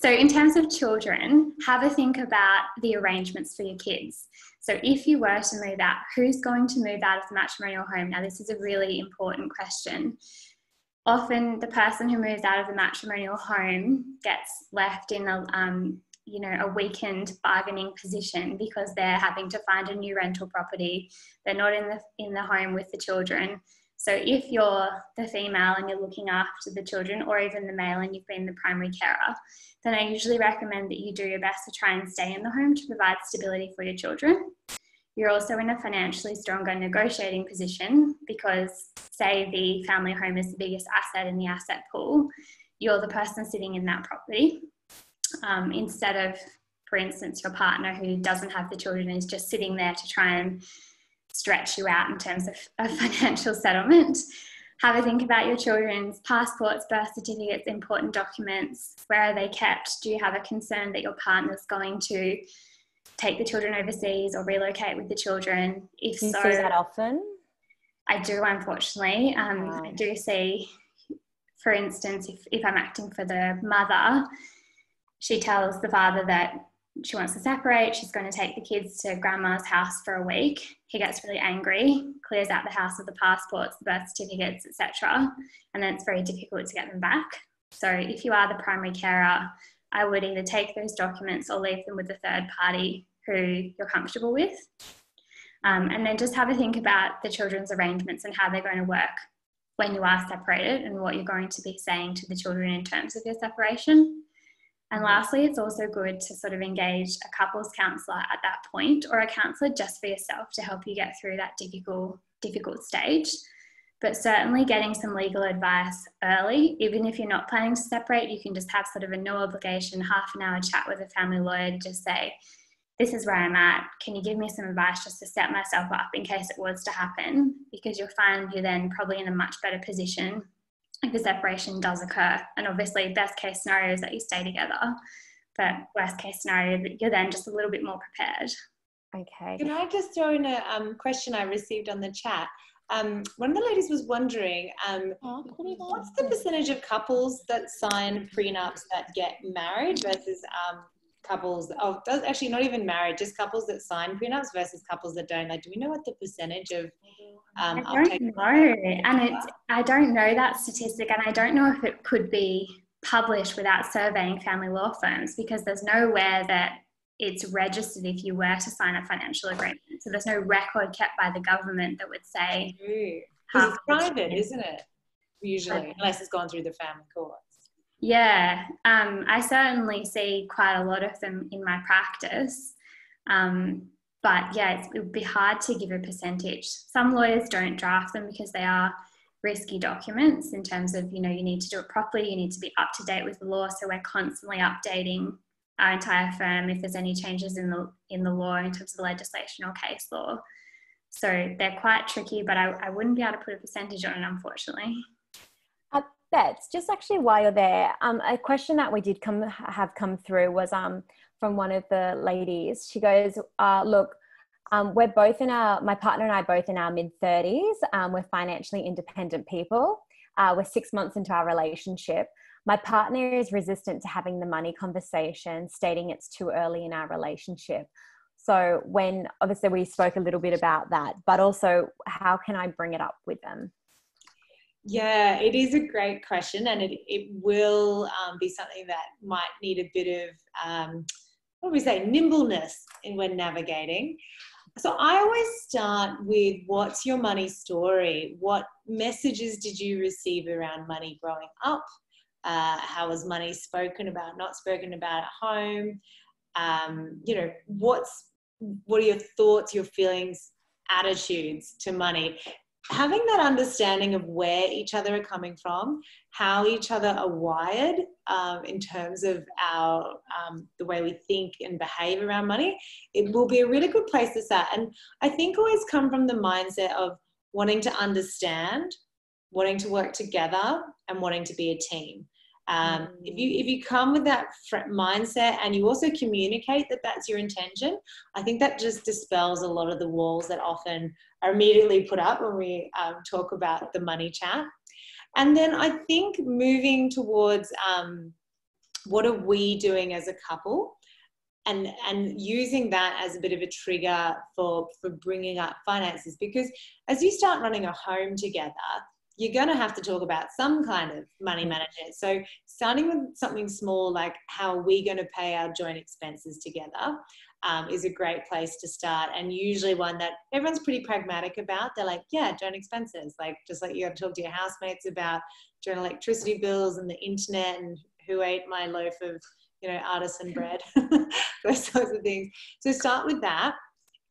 So, in terms of children, have a think about the arrangements for your kids. So, if you were to move out, who's going to move out of the matrimonial home? Now, this is a really important question. Often, the person who moves out of the matrimonial home gets left in a um, you know a weakened bargaining position because they're having to find a new rental property. They're not in the in the home with the children so if you're the female and you're looking after the children, or even the male and you've been the primary carer, then I usually recommend that you do your best to try and stay in the home to provide stability for your children. You're also in a financially stronger negotiating position because, say, the family home is the biggest asset in the asset pool, you're the person sitting in that property um, instead of, for instance, your partner who doesn't have the children is just sitting there to try and stretch you out in terms of, of financial settlement. Have a think about your children's passports, birth certificates, important documents. Where are they kept? Do you have a concern that your partner's going to take the children overseas or relocate with the children? If do you so, see that often? I do, unfortunately. Um, wow. I do see, for instance, if, if I'm acting for the mother, she tells the father that she wants to separate. She's going to take the kids to grandma's house for a week. He gets really angry, clears out the house with the passports, the birth certificates, etc. And then it's very difficult to get them back. So if you are the primary carer, I would either take those documents or leave them with the third party who you're comfortable with. Um, and then just have a think about the children's arrangements and how they're going to work when you are separated and what you're going to be saying to the children in terms of your separation. And mm-hmm. lastly, it's also good to sort of engage a couples counsellor at that point or a counsellor just for yourself to help you get through that difficult, difficult stage. But certainly getting some legal advice early, even if you're not planning to separate, you can just have sort of a no obligation half an hour chat with a family lawyer, just say, this is where I'm at. Can you give me some advice just to set myself up in case it was to happen? Because you'll find you're then probably in a much better position if the separation does occur. And obviously, best case scenario is that you stay together, but worst case scenario, that you're then just a little bit more prepared. Okay. Can I just throw in a um, question I received on the chat? Um, one of the ladies was wondering um, what's the percentage of couples that sign prenups that get married versus um, couples, oh, does, actually not even married, just couples that sign prenups versus couples that don't? Like, do we know what the percentage of um, I don't know, and it's I don't know that statistic, and I don't know if it could be published without surveying family law firms because there's nowhere that it's registered if you were to sign a financial agreement. So there's no record kept by the government that would say. It's private, isn't it? Usually, unless it's gone through the family courts. Yeah, um, I certainly see quite a lot of them in my practice. Um, but yeah, it would be hard to give a percentage. Some lawyers don't draft them because they are risky documents in terms of, you know, you need to do it properly, you need to be up to date with the law. So we're constantly updating our entire firm if there's any changes in the in the law in terms of legislation or case law. So they're quite tricky, but I, I wouldn't be able to put a percentage on it, unfortunately. Bets, just actually while you're there, um, a question that we did come have come through was um, from one of the ladies. She goes, uh, Look, um, we're both in our, my partner and I both in our mid 30s. Um, we're financially independent people. Uh, we're six months into our relationship. My partner is resistant to having the money conversation, stating it's too early in our relationship. So, when obviously we spoke a little bit about that, but also how can I bring it up with them? Yeah, it is a great question, and it, it will um, be something that might need a bit of um, what do we say, nimbleness in when navigating. So I always start with what's your money story? What messages did you receive around money growing up? Uh, how was money spoken about, not spoken about at home? Um, you know, what's what are your thoughts, your feelings, attitudes to money? Having that understanding of where each other are coming from, how each other are wired um, in terms of our um, the way we think and behave around money, it will be a really good place to start. And I think always come from the mindset of wanting to understand, wanting to work together, and wanting to be a team. Um, if you if you come with that mindset and you also communicate that that's your intention, I think that just dispels a lot of the walls that often are immediately put up when we um, talk about the money chat. And then I think moving towards um, what are we doing as a couple, and and using that as a bit of a trigger for for bringing up finances because as you start running a home together you're going to have to talk about some kind of money mm. management. So, starting with something small like how are we going to pay our joint expenses together um, is a great place to start, and usually one that everyone's pretty pragmatic about. They're like, yeah, joint expenses, like just like you got to talk to your housemates about joint electricity bills and the internet and who ate my loaf of you know artisan bread, those sorts of things. So, start with that.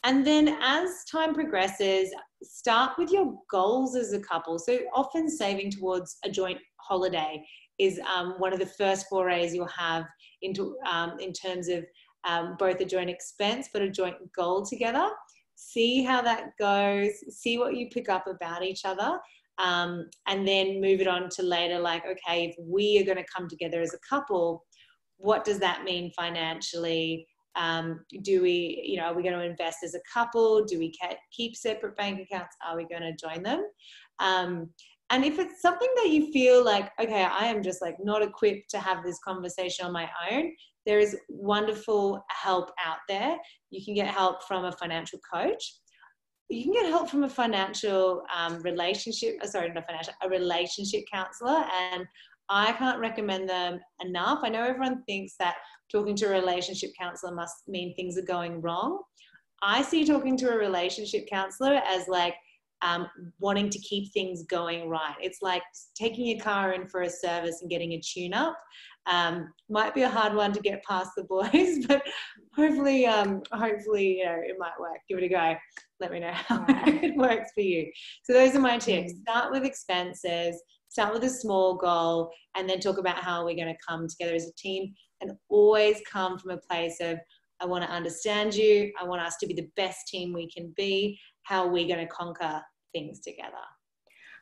And then as time progresses, start with your goals as a couple. So often saving towards a joint holiday is um, one of the first forays you'll have into um, in terms of um, both a joint expense but a joint goal together. See how that goes. See what you pick up about each other. Um, and then move it on to later like okay if we are going to come together as a couple what does that mean financially um, do we, you know, are we going to invest as a couple? Do we keep separate bank accounts? Are we going to join them? Um, and if it's something that you feel like, okay, I am just like not equipped to have this conversation on my own, there is wonderful help out there. You can get help from a financial coach. You can get help from a financial um, relationship, uh, sorry, not financial, a relationship counselor. And I can't recommend them enough. I know everyone thinks that talking to a relationship counselor must mean things are going wrong. I see talking to a relationship counselor as like um, wanting to keep things going right. It's like taking your car in for a service and getting a tune up. Um, might be a hard one to get past the boys, but hopefully, um, hopefully, you know, it might work. Give it a go. Let me know how it works for you. So those are my tips. Mm. Start with expenses. Start with a small goal, and then talk about how we're going to come together as a team and always come from a place of, I want to understand you. I want us to be the best team we can be. How are we going to conquer things together?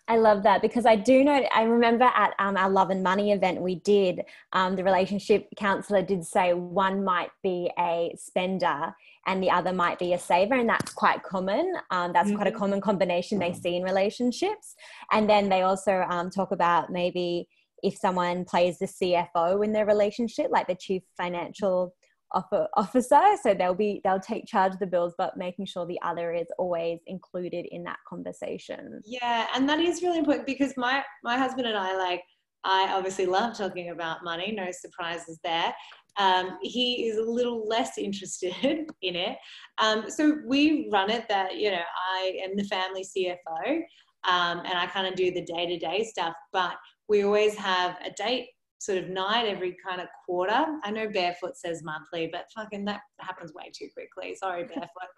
I love that because I do know, I remember at um, our Love and Money event we did, um, the relationship counselor did say one might be a spender and the other might be a saver. And that's quite common. Um, that's mm-hmm. quite a mm-hmm. common combination they see in relationships. And then they also um, talk about maybe if someone plays the CFO in their relationship, like the chief financial officer, so they'll be they'll take charge of the bills, but making sure the other is always included in that conversation. Yeah, and that is really important because my my husband and I like I obviously love talking about money. No surprises there. Um, he is a little less interested in it. Um, so we run it that you know I am the family CFO, um, and I kind of do the day to day stuff, but we always have a date sort of night every kind of quarter. I know Barefoot says monthly, but fucking that happens way too quickly. Sorry, Barefoot.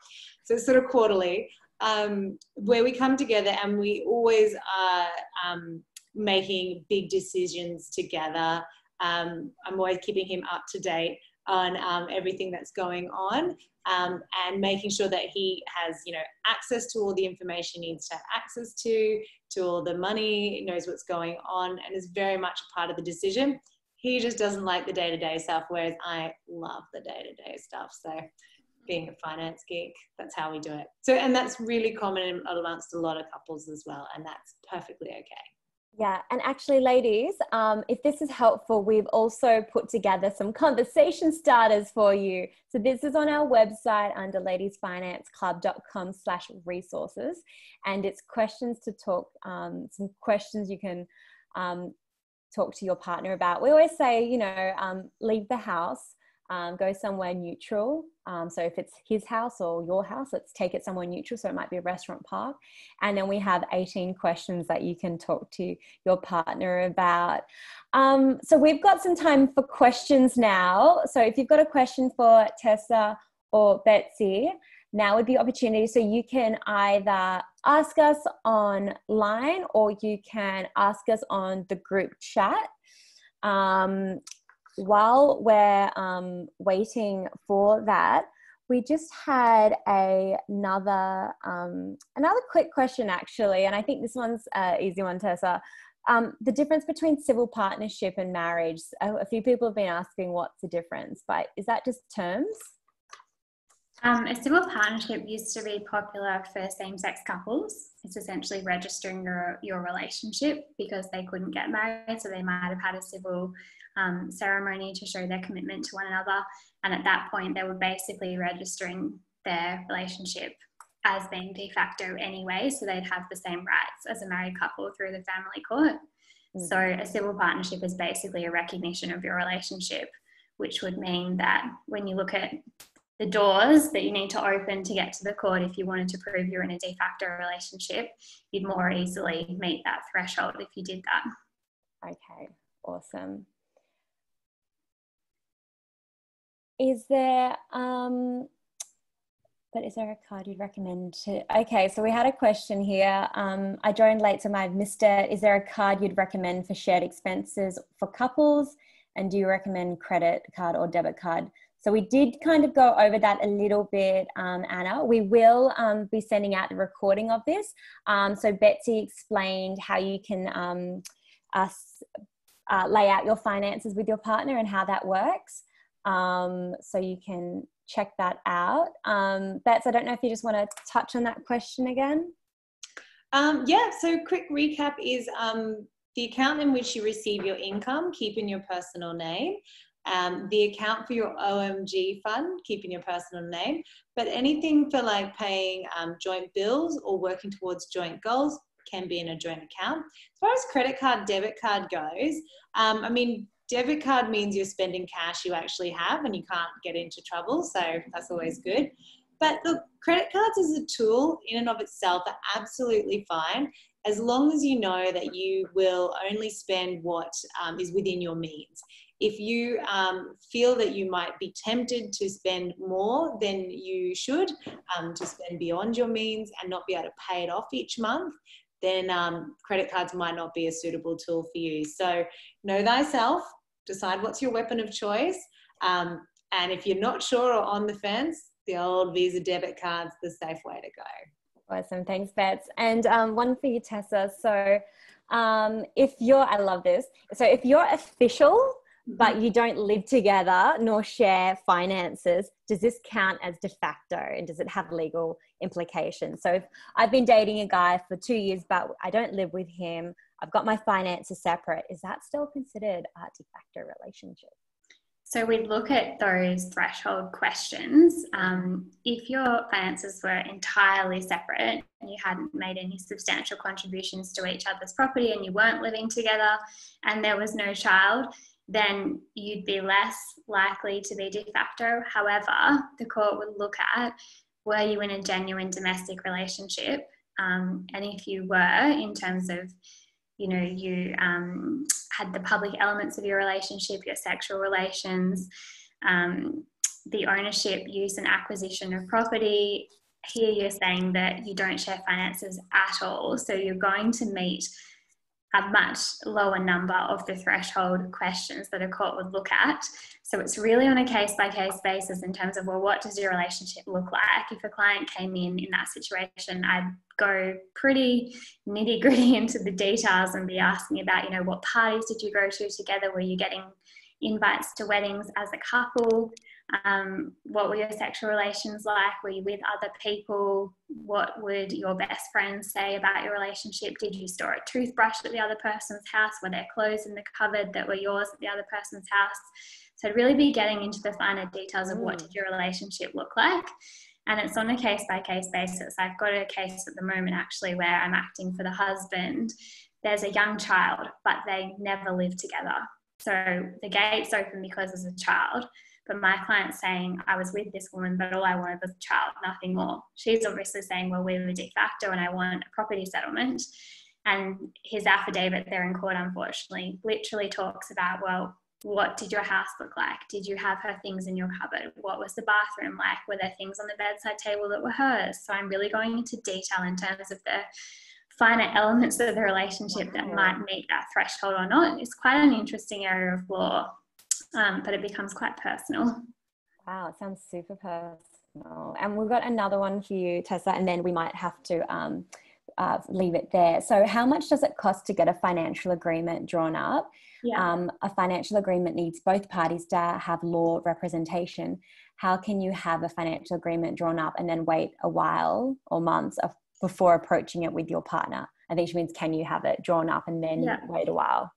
so it's sort of quarterly, um, where we come together and we always are um, making big decisions together. Um, I'm always keeping him up to date on um, everything that's going on um, and making sure that he has you know access to all the information he needs to have access to to all the money knows what's going on and is very much a part of the decision. He just doesn't like the day-to-day stuff whereas i love the day-to-day stuff. So being a finance geek that's how we do it. So and that's really common amongst a lot of couples as well and that's perfectly okay yeah, and actually, ladies, um, if this is helpful, we've also put together some conversation starters for you. So this is on our website under ladiesfinanceclub.com slash resources. And it's questions to talk, um, some questions you can um, talk to your partner about. We always say, you know, um, leave the house um, go somewhere neutral. Um, so if it's his house or your house, let's take it somewhere neutral. So it might be a restaurant park. And then we have 18 questions that you can talk to your partner about. Um, so we've got some time for questions now. So if you've got a question for Tessa or Betsy, now would be opportunity. So you can either ask us online or you can ask us on the group chat. Um, while we're um, waiting for that, we just had a, another um, another quick question actually, and I think this one's an easy one, Tessa. um, the difference between civil partnership and marriage. A, a few people have been asking what's the difference, but is that just terms? Um, a civil partnership used to be popular for same sex couples. It's essentially registering your, your relationship because they couldn't get married, so they might have had a civil um, ceremony to show their commitment to one another. And at that point, they were basically registering their relationship as being de facto anyway, so they'd have the same rights as a married couple through the family court. Mm. So a civil partnership is basically a recognition of your relationship, which would mean that when you look at the doors that you need to open to get to the court if you wanted to prove you're in a de facto relationship, you'd more easily meet that threshold if you did that. Okay, awesome. Is there um but is there a card you'd recommend to okay so we had a question here um, i joined late so I've missed it is there a card you'd recommend for shared expenses for couples and do you recommend credit card or debit card so we did kind of go over that a little bit um, anna we will um, be sending out the recording of this um, so betsy explained how you can um, us uh, lay out your finances with your partner and how that works um, so you can check that out. Um, Bets, I don't know if you just want to touch on that question again. Yeah, so quick recap is the account in which you receive your income, keep in your personal name. Um, the account for your OMG fund, keeping your personal name. But anything for like paying um, joint bills or working towards joint goals can be in a joint account. As far as credit card, debit card goes, um, I mean, debit card means you're spending cash you actually have and you can't get into trouble. So that's always good. But look, credit cards as a tool in and of itself are absolutely fine as long as you know that you will only spend what um, is within your means. If you um, feel that you might be tempted to spend more than you should, um, to spend beyond your means and not be able to pay it off each month, then um, credit cards might not be a suitable tool for you. So know thyself, decide what's your weapon of choice. Um, and if you're not sure or on the fence, the old Visa debit card's the safe way to go. Awesome. Thanks, Bets. And um, one for you, Tessa. So um, if you're, I love this. So if you're official, but you don't live together nor share finances, does this count as de facto and does it have legal implications? So if I've been dating a guy for two years, but I don't live with him, I've got my finances separate, is that still considered a de facto relationship? So we look at those threshold questions. Um, if your finances were entirely separate and you hadn't made any substantial contributions to each other's property and you weren't living together and there was no child, then you'd be less likely to be de facto. However, the court would look at were you in a genuine domestic relationship? Um, and if you were, in terms of, you know, you um, had the public elements of your relationship, your sexual relations, um, the ownership, use, and acquisition of property. Here you're saying that you don't share finances at all. So you're going to meet a much lower number of the threshold questions that a court would look at. So it's really on a case by case basis in terms of, well, what does your relationship look like? If a client came in in that situation, I'd go pretty nitty gritty into the details and be asking about, you know, what parties did you go to together? Were you getting invites to weddings as a couple? Um, what were your sexual relations like? Were you with other people? What would your best friends say about your relationship? Did you store a toothbrush at the other person's house? Were there clothes in the cupboard that were yours at the other person's house? So I'd really be getting into the finer details of what mm. did your relationship look like. And it's on a case by case basis. I've got a case at the moment actually where I'm acting for the husband. There's a young child, but they never lived together. So the gate's open because there's a child but my client's saying, I was with this woman, but all I wanted was a child, nothing more. She's obviously saying, Well, we were de facto and I want a property settlement. And his affidavit there in court, unfortunately, literally talks about, Well, what did your house look like? Did you have her things in your cupboard? What was the bathroom like? Were there things on the bedside table that were hers? So I'm really going into detail in terms of the finer elements of the relationship that mm-hmm. might meet that threshold or not. It's quite an interesting area of law um, but it becomes quite personal. Wow, it sounds super personal. And we've got another one for you, Tessa, and then we might have to um, uh, leave it there. So, how much does it cost to get a financial agreement drawn up? Yeah. Um, a financial agreement needs both parties to have law representation. How can you have a financial agreement drawn up and then wait a while or months of, before approaching it with your partner? I think she means, can you have it drawn up and then Yeah. wait a while?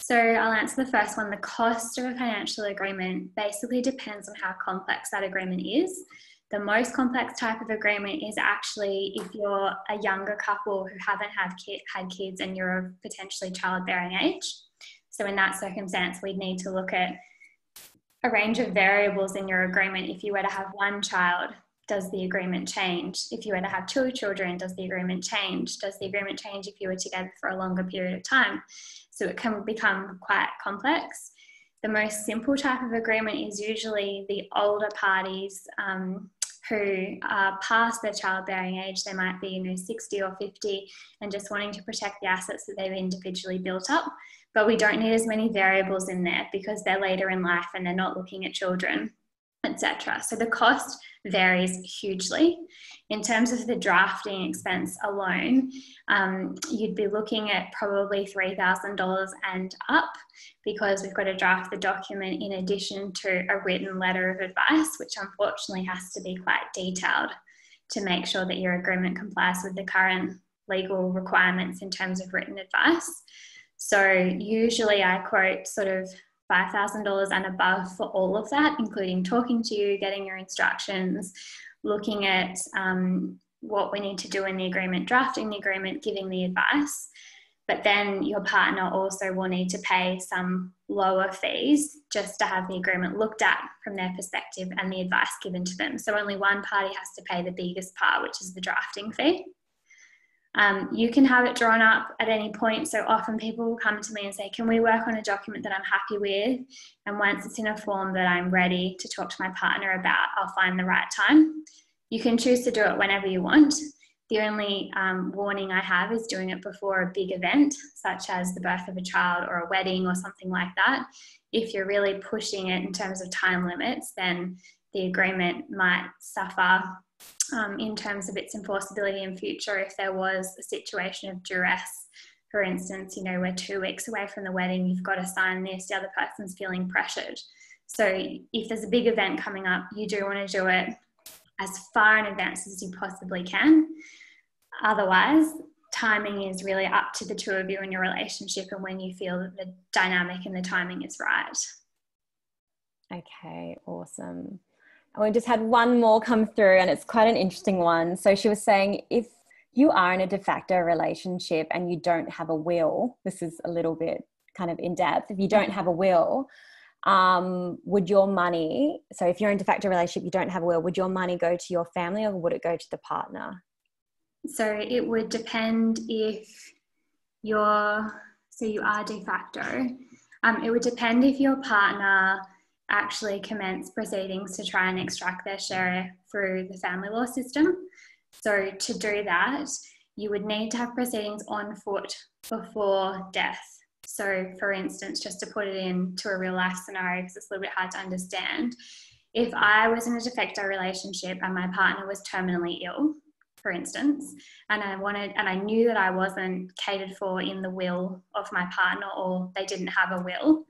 So I'll answer the first one. The cost of a financial agreement basically depends on how complex that agreement is. The most complex type of agreement is actually if you're a younger couple who haven't had, had kids and you're of potentially childbearing age. So in that circumstance, we'd need to look at a range of variables in your agreement. If you were to have one child, does the agreement change? If you were to have two children, does the agreement change? Does the agreement change if you were together for a longer period of time? So it can become quite complex. The most simple type of agreement is usually the older parties um, who are past their childbearing age. They might be, you know, 60 or 50 and just wanting to protect the assets that they've individually built up. But we don't need as many variables in there because they're later in life and they're not looking at children, etc. So the cost varies hugely. In terms of the drafting expense alone, um, you'd be looking at probably $3,000 and up because we've got to draft the document in addition to a written letter of advice, which unfortunately has to be quite detailed to make sure that your agreement complies with the current legal requirements in terms of written advice. So, usually I quote sort of $5,000 and above for all of that, including talking to you, getting your instructions, looking at um, what we need to do in the agreement, drafting the agreement, giving the advice. But then your partner also will need to pay some lower fees just to have the agreement looked at from their perspective and the advice given to them. So only one party has to pay the biggest part, which is the drafting fee. Um, you can have it drawn up at any point. So often people will come to me and say, Can we work on a document that I'm happy with? And once it's in a form that I'm ready to talk to my partner about, I'll find the right time. You can choose to do it whenever you want. The only um, warning I have is doing it before a big event, such as the birth of a child or a wedding or something like that. If you're really pushing it in terms of time limits, then the agreement might suffer um, in terms of its enforceability in future if there was a situation of duress. For instance, you know, we're two weeks away from the wedding, you've got to sign this, the other person's feeling pressured. So if there's a big event coming up, you do want to do it as far in advance as you possibly can. Otherwise, timing is really up to the two of you in your relationship and when you feel that the dynamic and the timing is right. Okay, awesome. We just had one more come through, and it's quite an interesting one. So she was saying if you are in a de facto relationship and you don't have a will, this is a little bit kind of in depth. If you don't have a will, um, would your money, so if you're in de facto relationship, you don't have a will, would your money go to your family or would it go to the partner? So it would depend if you're, so you are de facto. Um, it would depend if your partner actually commence proceedings to try and extract their share through the family law system. So to do that, you would need to have proceedings on foot before death. So, for instance, just to put it into a real life scenario, because it's a little bit hard to understand, if I was in a de facto relationship and my partner was terminally ill, for instance, and I wanted and I knew that I wasn't catered for in the will of my partner or they didn't have a will,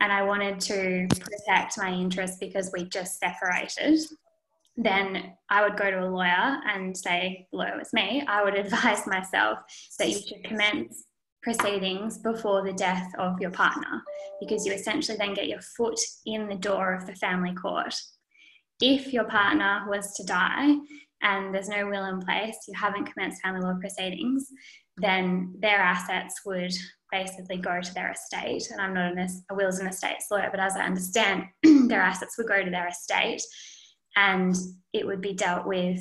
and I wanted to protect my interests because we just separated, then I would go to a lawyer and say, lawyer was me, I would advise myself that you should commence proceedings before the death of your partner because you essentially then get your foot in the door of the family court. If your partner was to die and there's no will in place, you haven't commenced family law proceedings, then their assets would basically go to their estate. And I'm not an, a wills and estates lawyer, but as I understand, their assets would go to their estate and it would be dealt with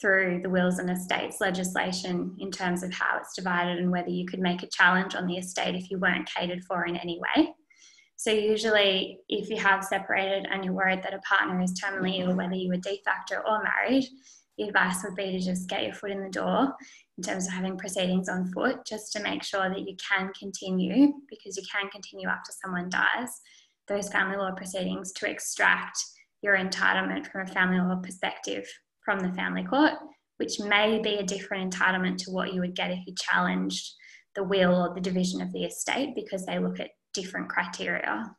through the wills and estates legislation in terms of how it's divided and whether you could make a challenge on the estate if you weren't catered for in any way. So, usually, if you have separated and you're worried that a partner is terminally ill, whether you were de facto or married, the advice would be to just get your foot in the door in terms of having proceedings on foot, just to make sure that you can continue, because you can continue after someone dies, those family law proceedings to extract your entitlement from a family law perspective from the family court which may be a different entitlement to what you would get if you challenged the will or the division of the estate because they look at different criteria.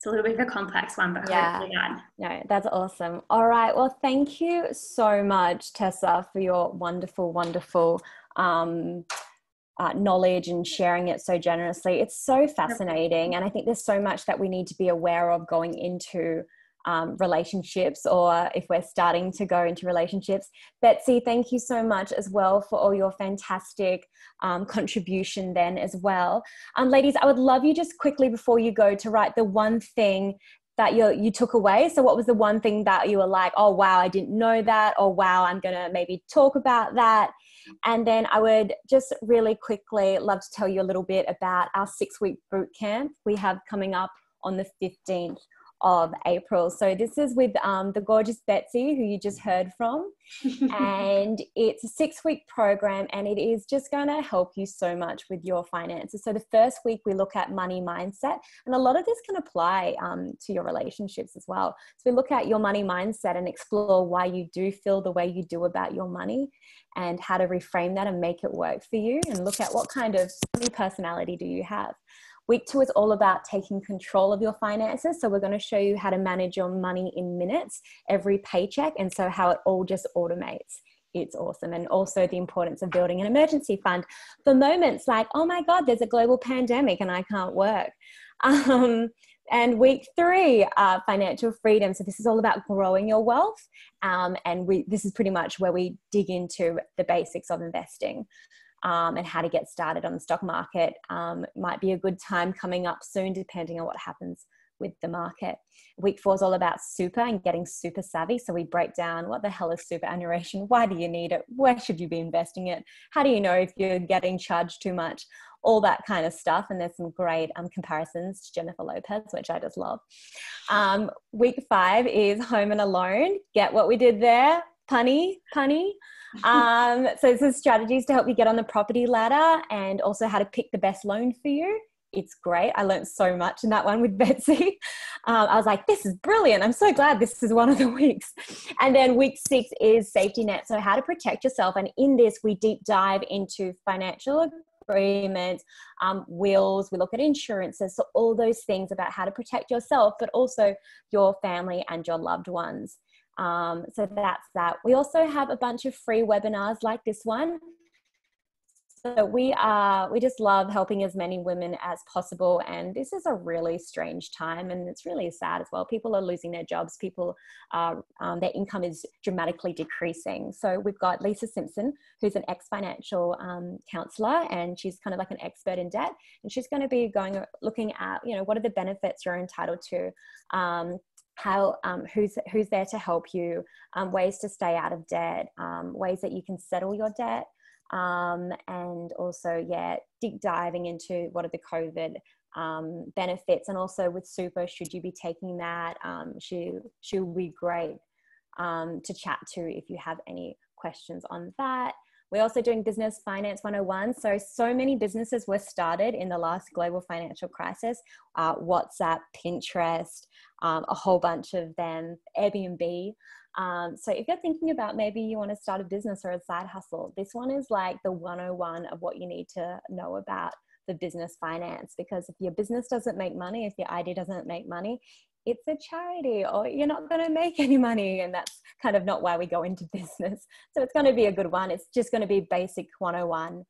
It's a little bit of a complex one, but yeah. that. No, that's awesome. All right. Well, thank you so much, Tessa, for your wonderful, wonderful um, uh, knowledge and sharing it so generously. It's so fascinating. And I think there's so much that we need to be aware of going into um, relationships or if we're starting to go into relationships. Betsy, thank you so much as well for all your fantastic um, contribution then as well. Um, ladies, I would love you just quickly before you go to write the one thing that you you took away. So what was the one thing that you were like, oh wow, I didn't know that, or wow, I'm gonna maybe talk about that. And then I would just really quickly love to tell you a little bit about our six week boot camp we have coming up on the 15th of April. So this is with um, the gorgeous Betsy, who you just heard from. and it's a six week program and it is just going to help you so much with your finances. So the first week we look at money mindset and a lot of this can apply um, to your relationships as well. So we look at your money mindset and explore why you do feel the way you do about your money and how to reframe that and make it work for you and look at what kind of personality do you have. Week two is all about taking control of your finances. So, we're going to show you how to manage your money in minutes, every paycheck, and so how it all just automates. It's awesome. And also the importance of building an emergency fund for moments like, oh my God, there's a global pandemic and I can't work. Um, and week three, uh, financial freedom. So this is all about growing your wealth, um, and we this is pretty much where we dig into the basics of investing um, and how to get started on the stock market. Um, might be a good time coming up soon, depending on what happens with the market. Week four is all about super and getting super savvy. So we break down what the hell is superannuation? Why do you need it? Where should you be investing it? How do you know if you're getting charged too much? All that kind of stuff. And there's some great um, comparisons to Jennifer Lopez, which I just love. Um, week five is home and alone. Get what we did there? Punny, punny um, so this is strategies to help you get on the property ladder and also how to pick the best loan for you. It's great. I learned so much in that one with Betsy. Um, I was like, this is brilliant. I'm so glad this is one of the weeks. And then week six is safety net. So, how to protect yourself. And in this, we deep dive into financial agreements, um, wills, we look at insurances. So, all those things about how to protect yourself, but also your family and your loved ones. Um, so that's that. We also have a bunch of free webinars like this one. So we are, we just love helping as many women as possible. And this is a really strange time and it's really sad as well. People are losing their jobs. People are, um, their income is dramatically decreasing. So we've got Lisa Simpson, who's an ex-financial um, counselor and she's kind of like an expert in debt. And she's going to be going, looking at, you know, what are the benefits you're entitled to? Um, how um, who's who's there to help you, um, ways to stay out of debt, um, ways that you can settle your debt, um, and also yeah, deep diving into what are the COVID um, benefits, and also with super, should you be taking that? Um, should should be great to chat to if you have any questions on that. We're also doing Business Finance 101. So, so many businesses were started in the last global financial crisis uh, WhatsApp, Pinterest, um, a whole bunch of them, Airbnb. Um, so, if you're thinking about maybe you want to start a business or a side hustle, this one is like the 101 of what you need to know about the business finance because if your business doesn't make money, if your idea doesn't make money, it's a charity or you're not going to make any money and that's kind of not why we go into business. So it's going to be a good one. It's just going to be basic 101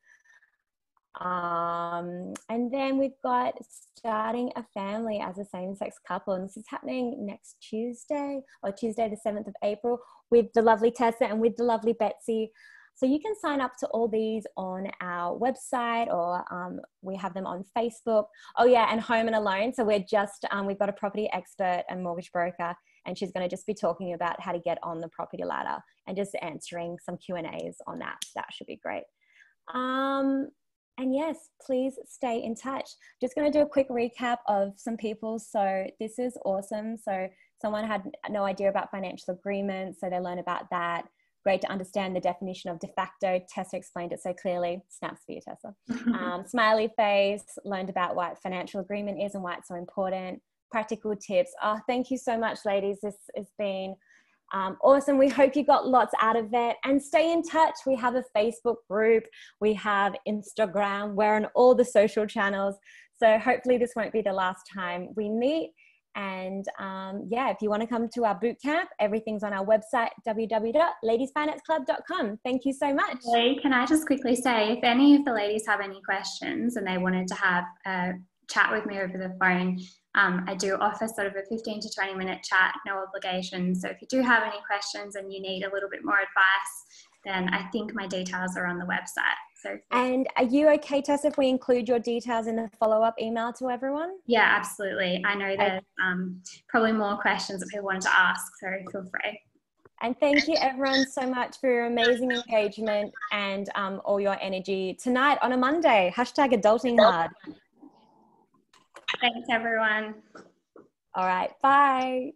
um, and then we've got starting a family as a same-sex couple and this is happening next tuesday or tuesday the 7th of april with the lovely tessa and with the lovely betsy so you can sign up to all these on our website or um, we have them on Facebook. Oh yeah, and Home and Alone. So we're just, um, we've got a property expert and mortgage broker and she's going to just be talking about how to get on the property ladder and just answering some Q&As on that. That should be great. Um, and yes, please stay in touch. Just going to do a quick recap of some people. So this is awesome. So someone had no idea about financial agreements, so they learn about that great to understand the definition of de facto. Tessa explained it so clearly. Snaps for you, Tessa. um, smiley face, learned about what financial agreement is and why it's so important. Practical tips. Oh, thank you so much, ladies. This has been Um, awesome. We hope you got lots out of it and stay in touch. We have a Facebook group, we have Instagram, we're on all the social channels. So hopefully, this won't be the last time we meet. And um, yeah, if you want to come to our boot camp, everything's on our website, www.ladiesfinanceclub.com. Thank you so much. Can I just quickly say if any of the ladies have any questions and they wanted to have a chat with me over the phone, um, I do offer sort of a 15 to 20 minute chat, no obligation. So if you do have any questions and you need a little bit more advice, then I think my details are on the website. And are you okay, Tess, if we include your details in the follow up email to everyone? Yeah, absolutely. I know there's um, probably more questions that people wanted to ask, so feel free. And thank you, everyone, so much for your amazing engagement and um, all your energy tonight on a Monday. Hashtag adulting hard. Thanks, everyone. All right. Bye.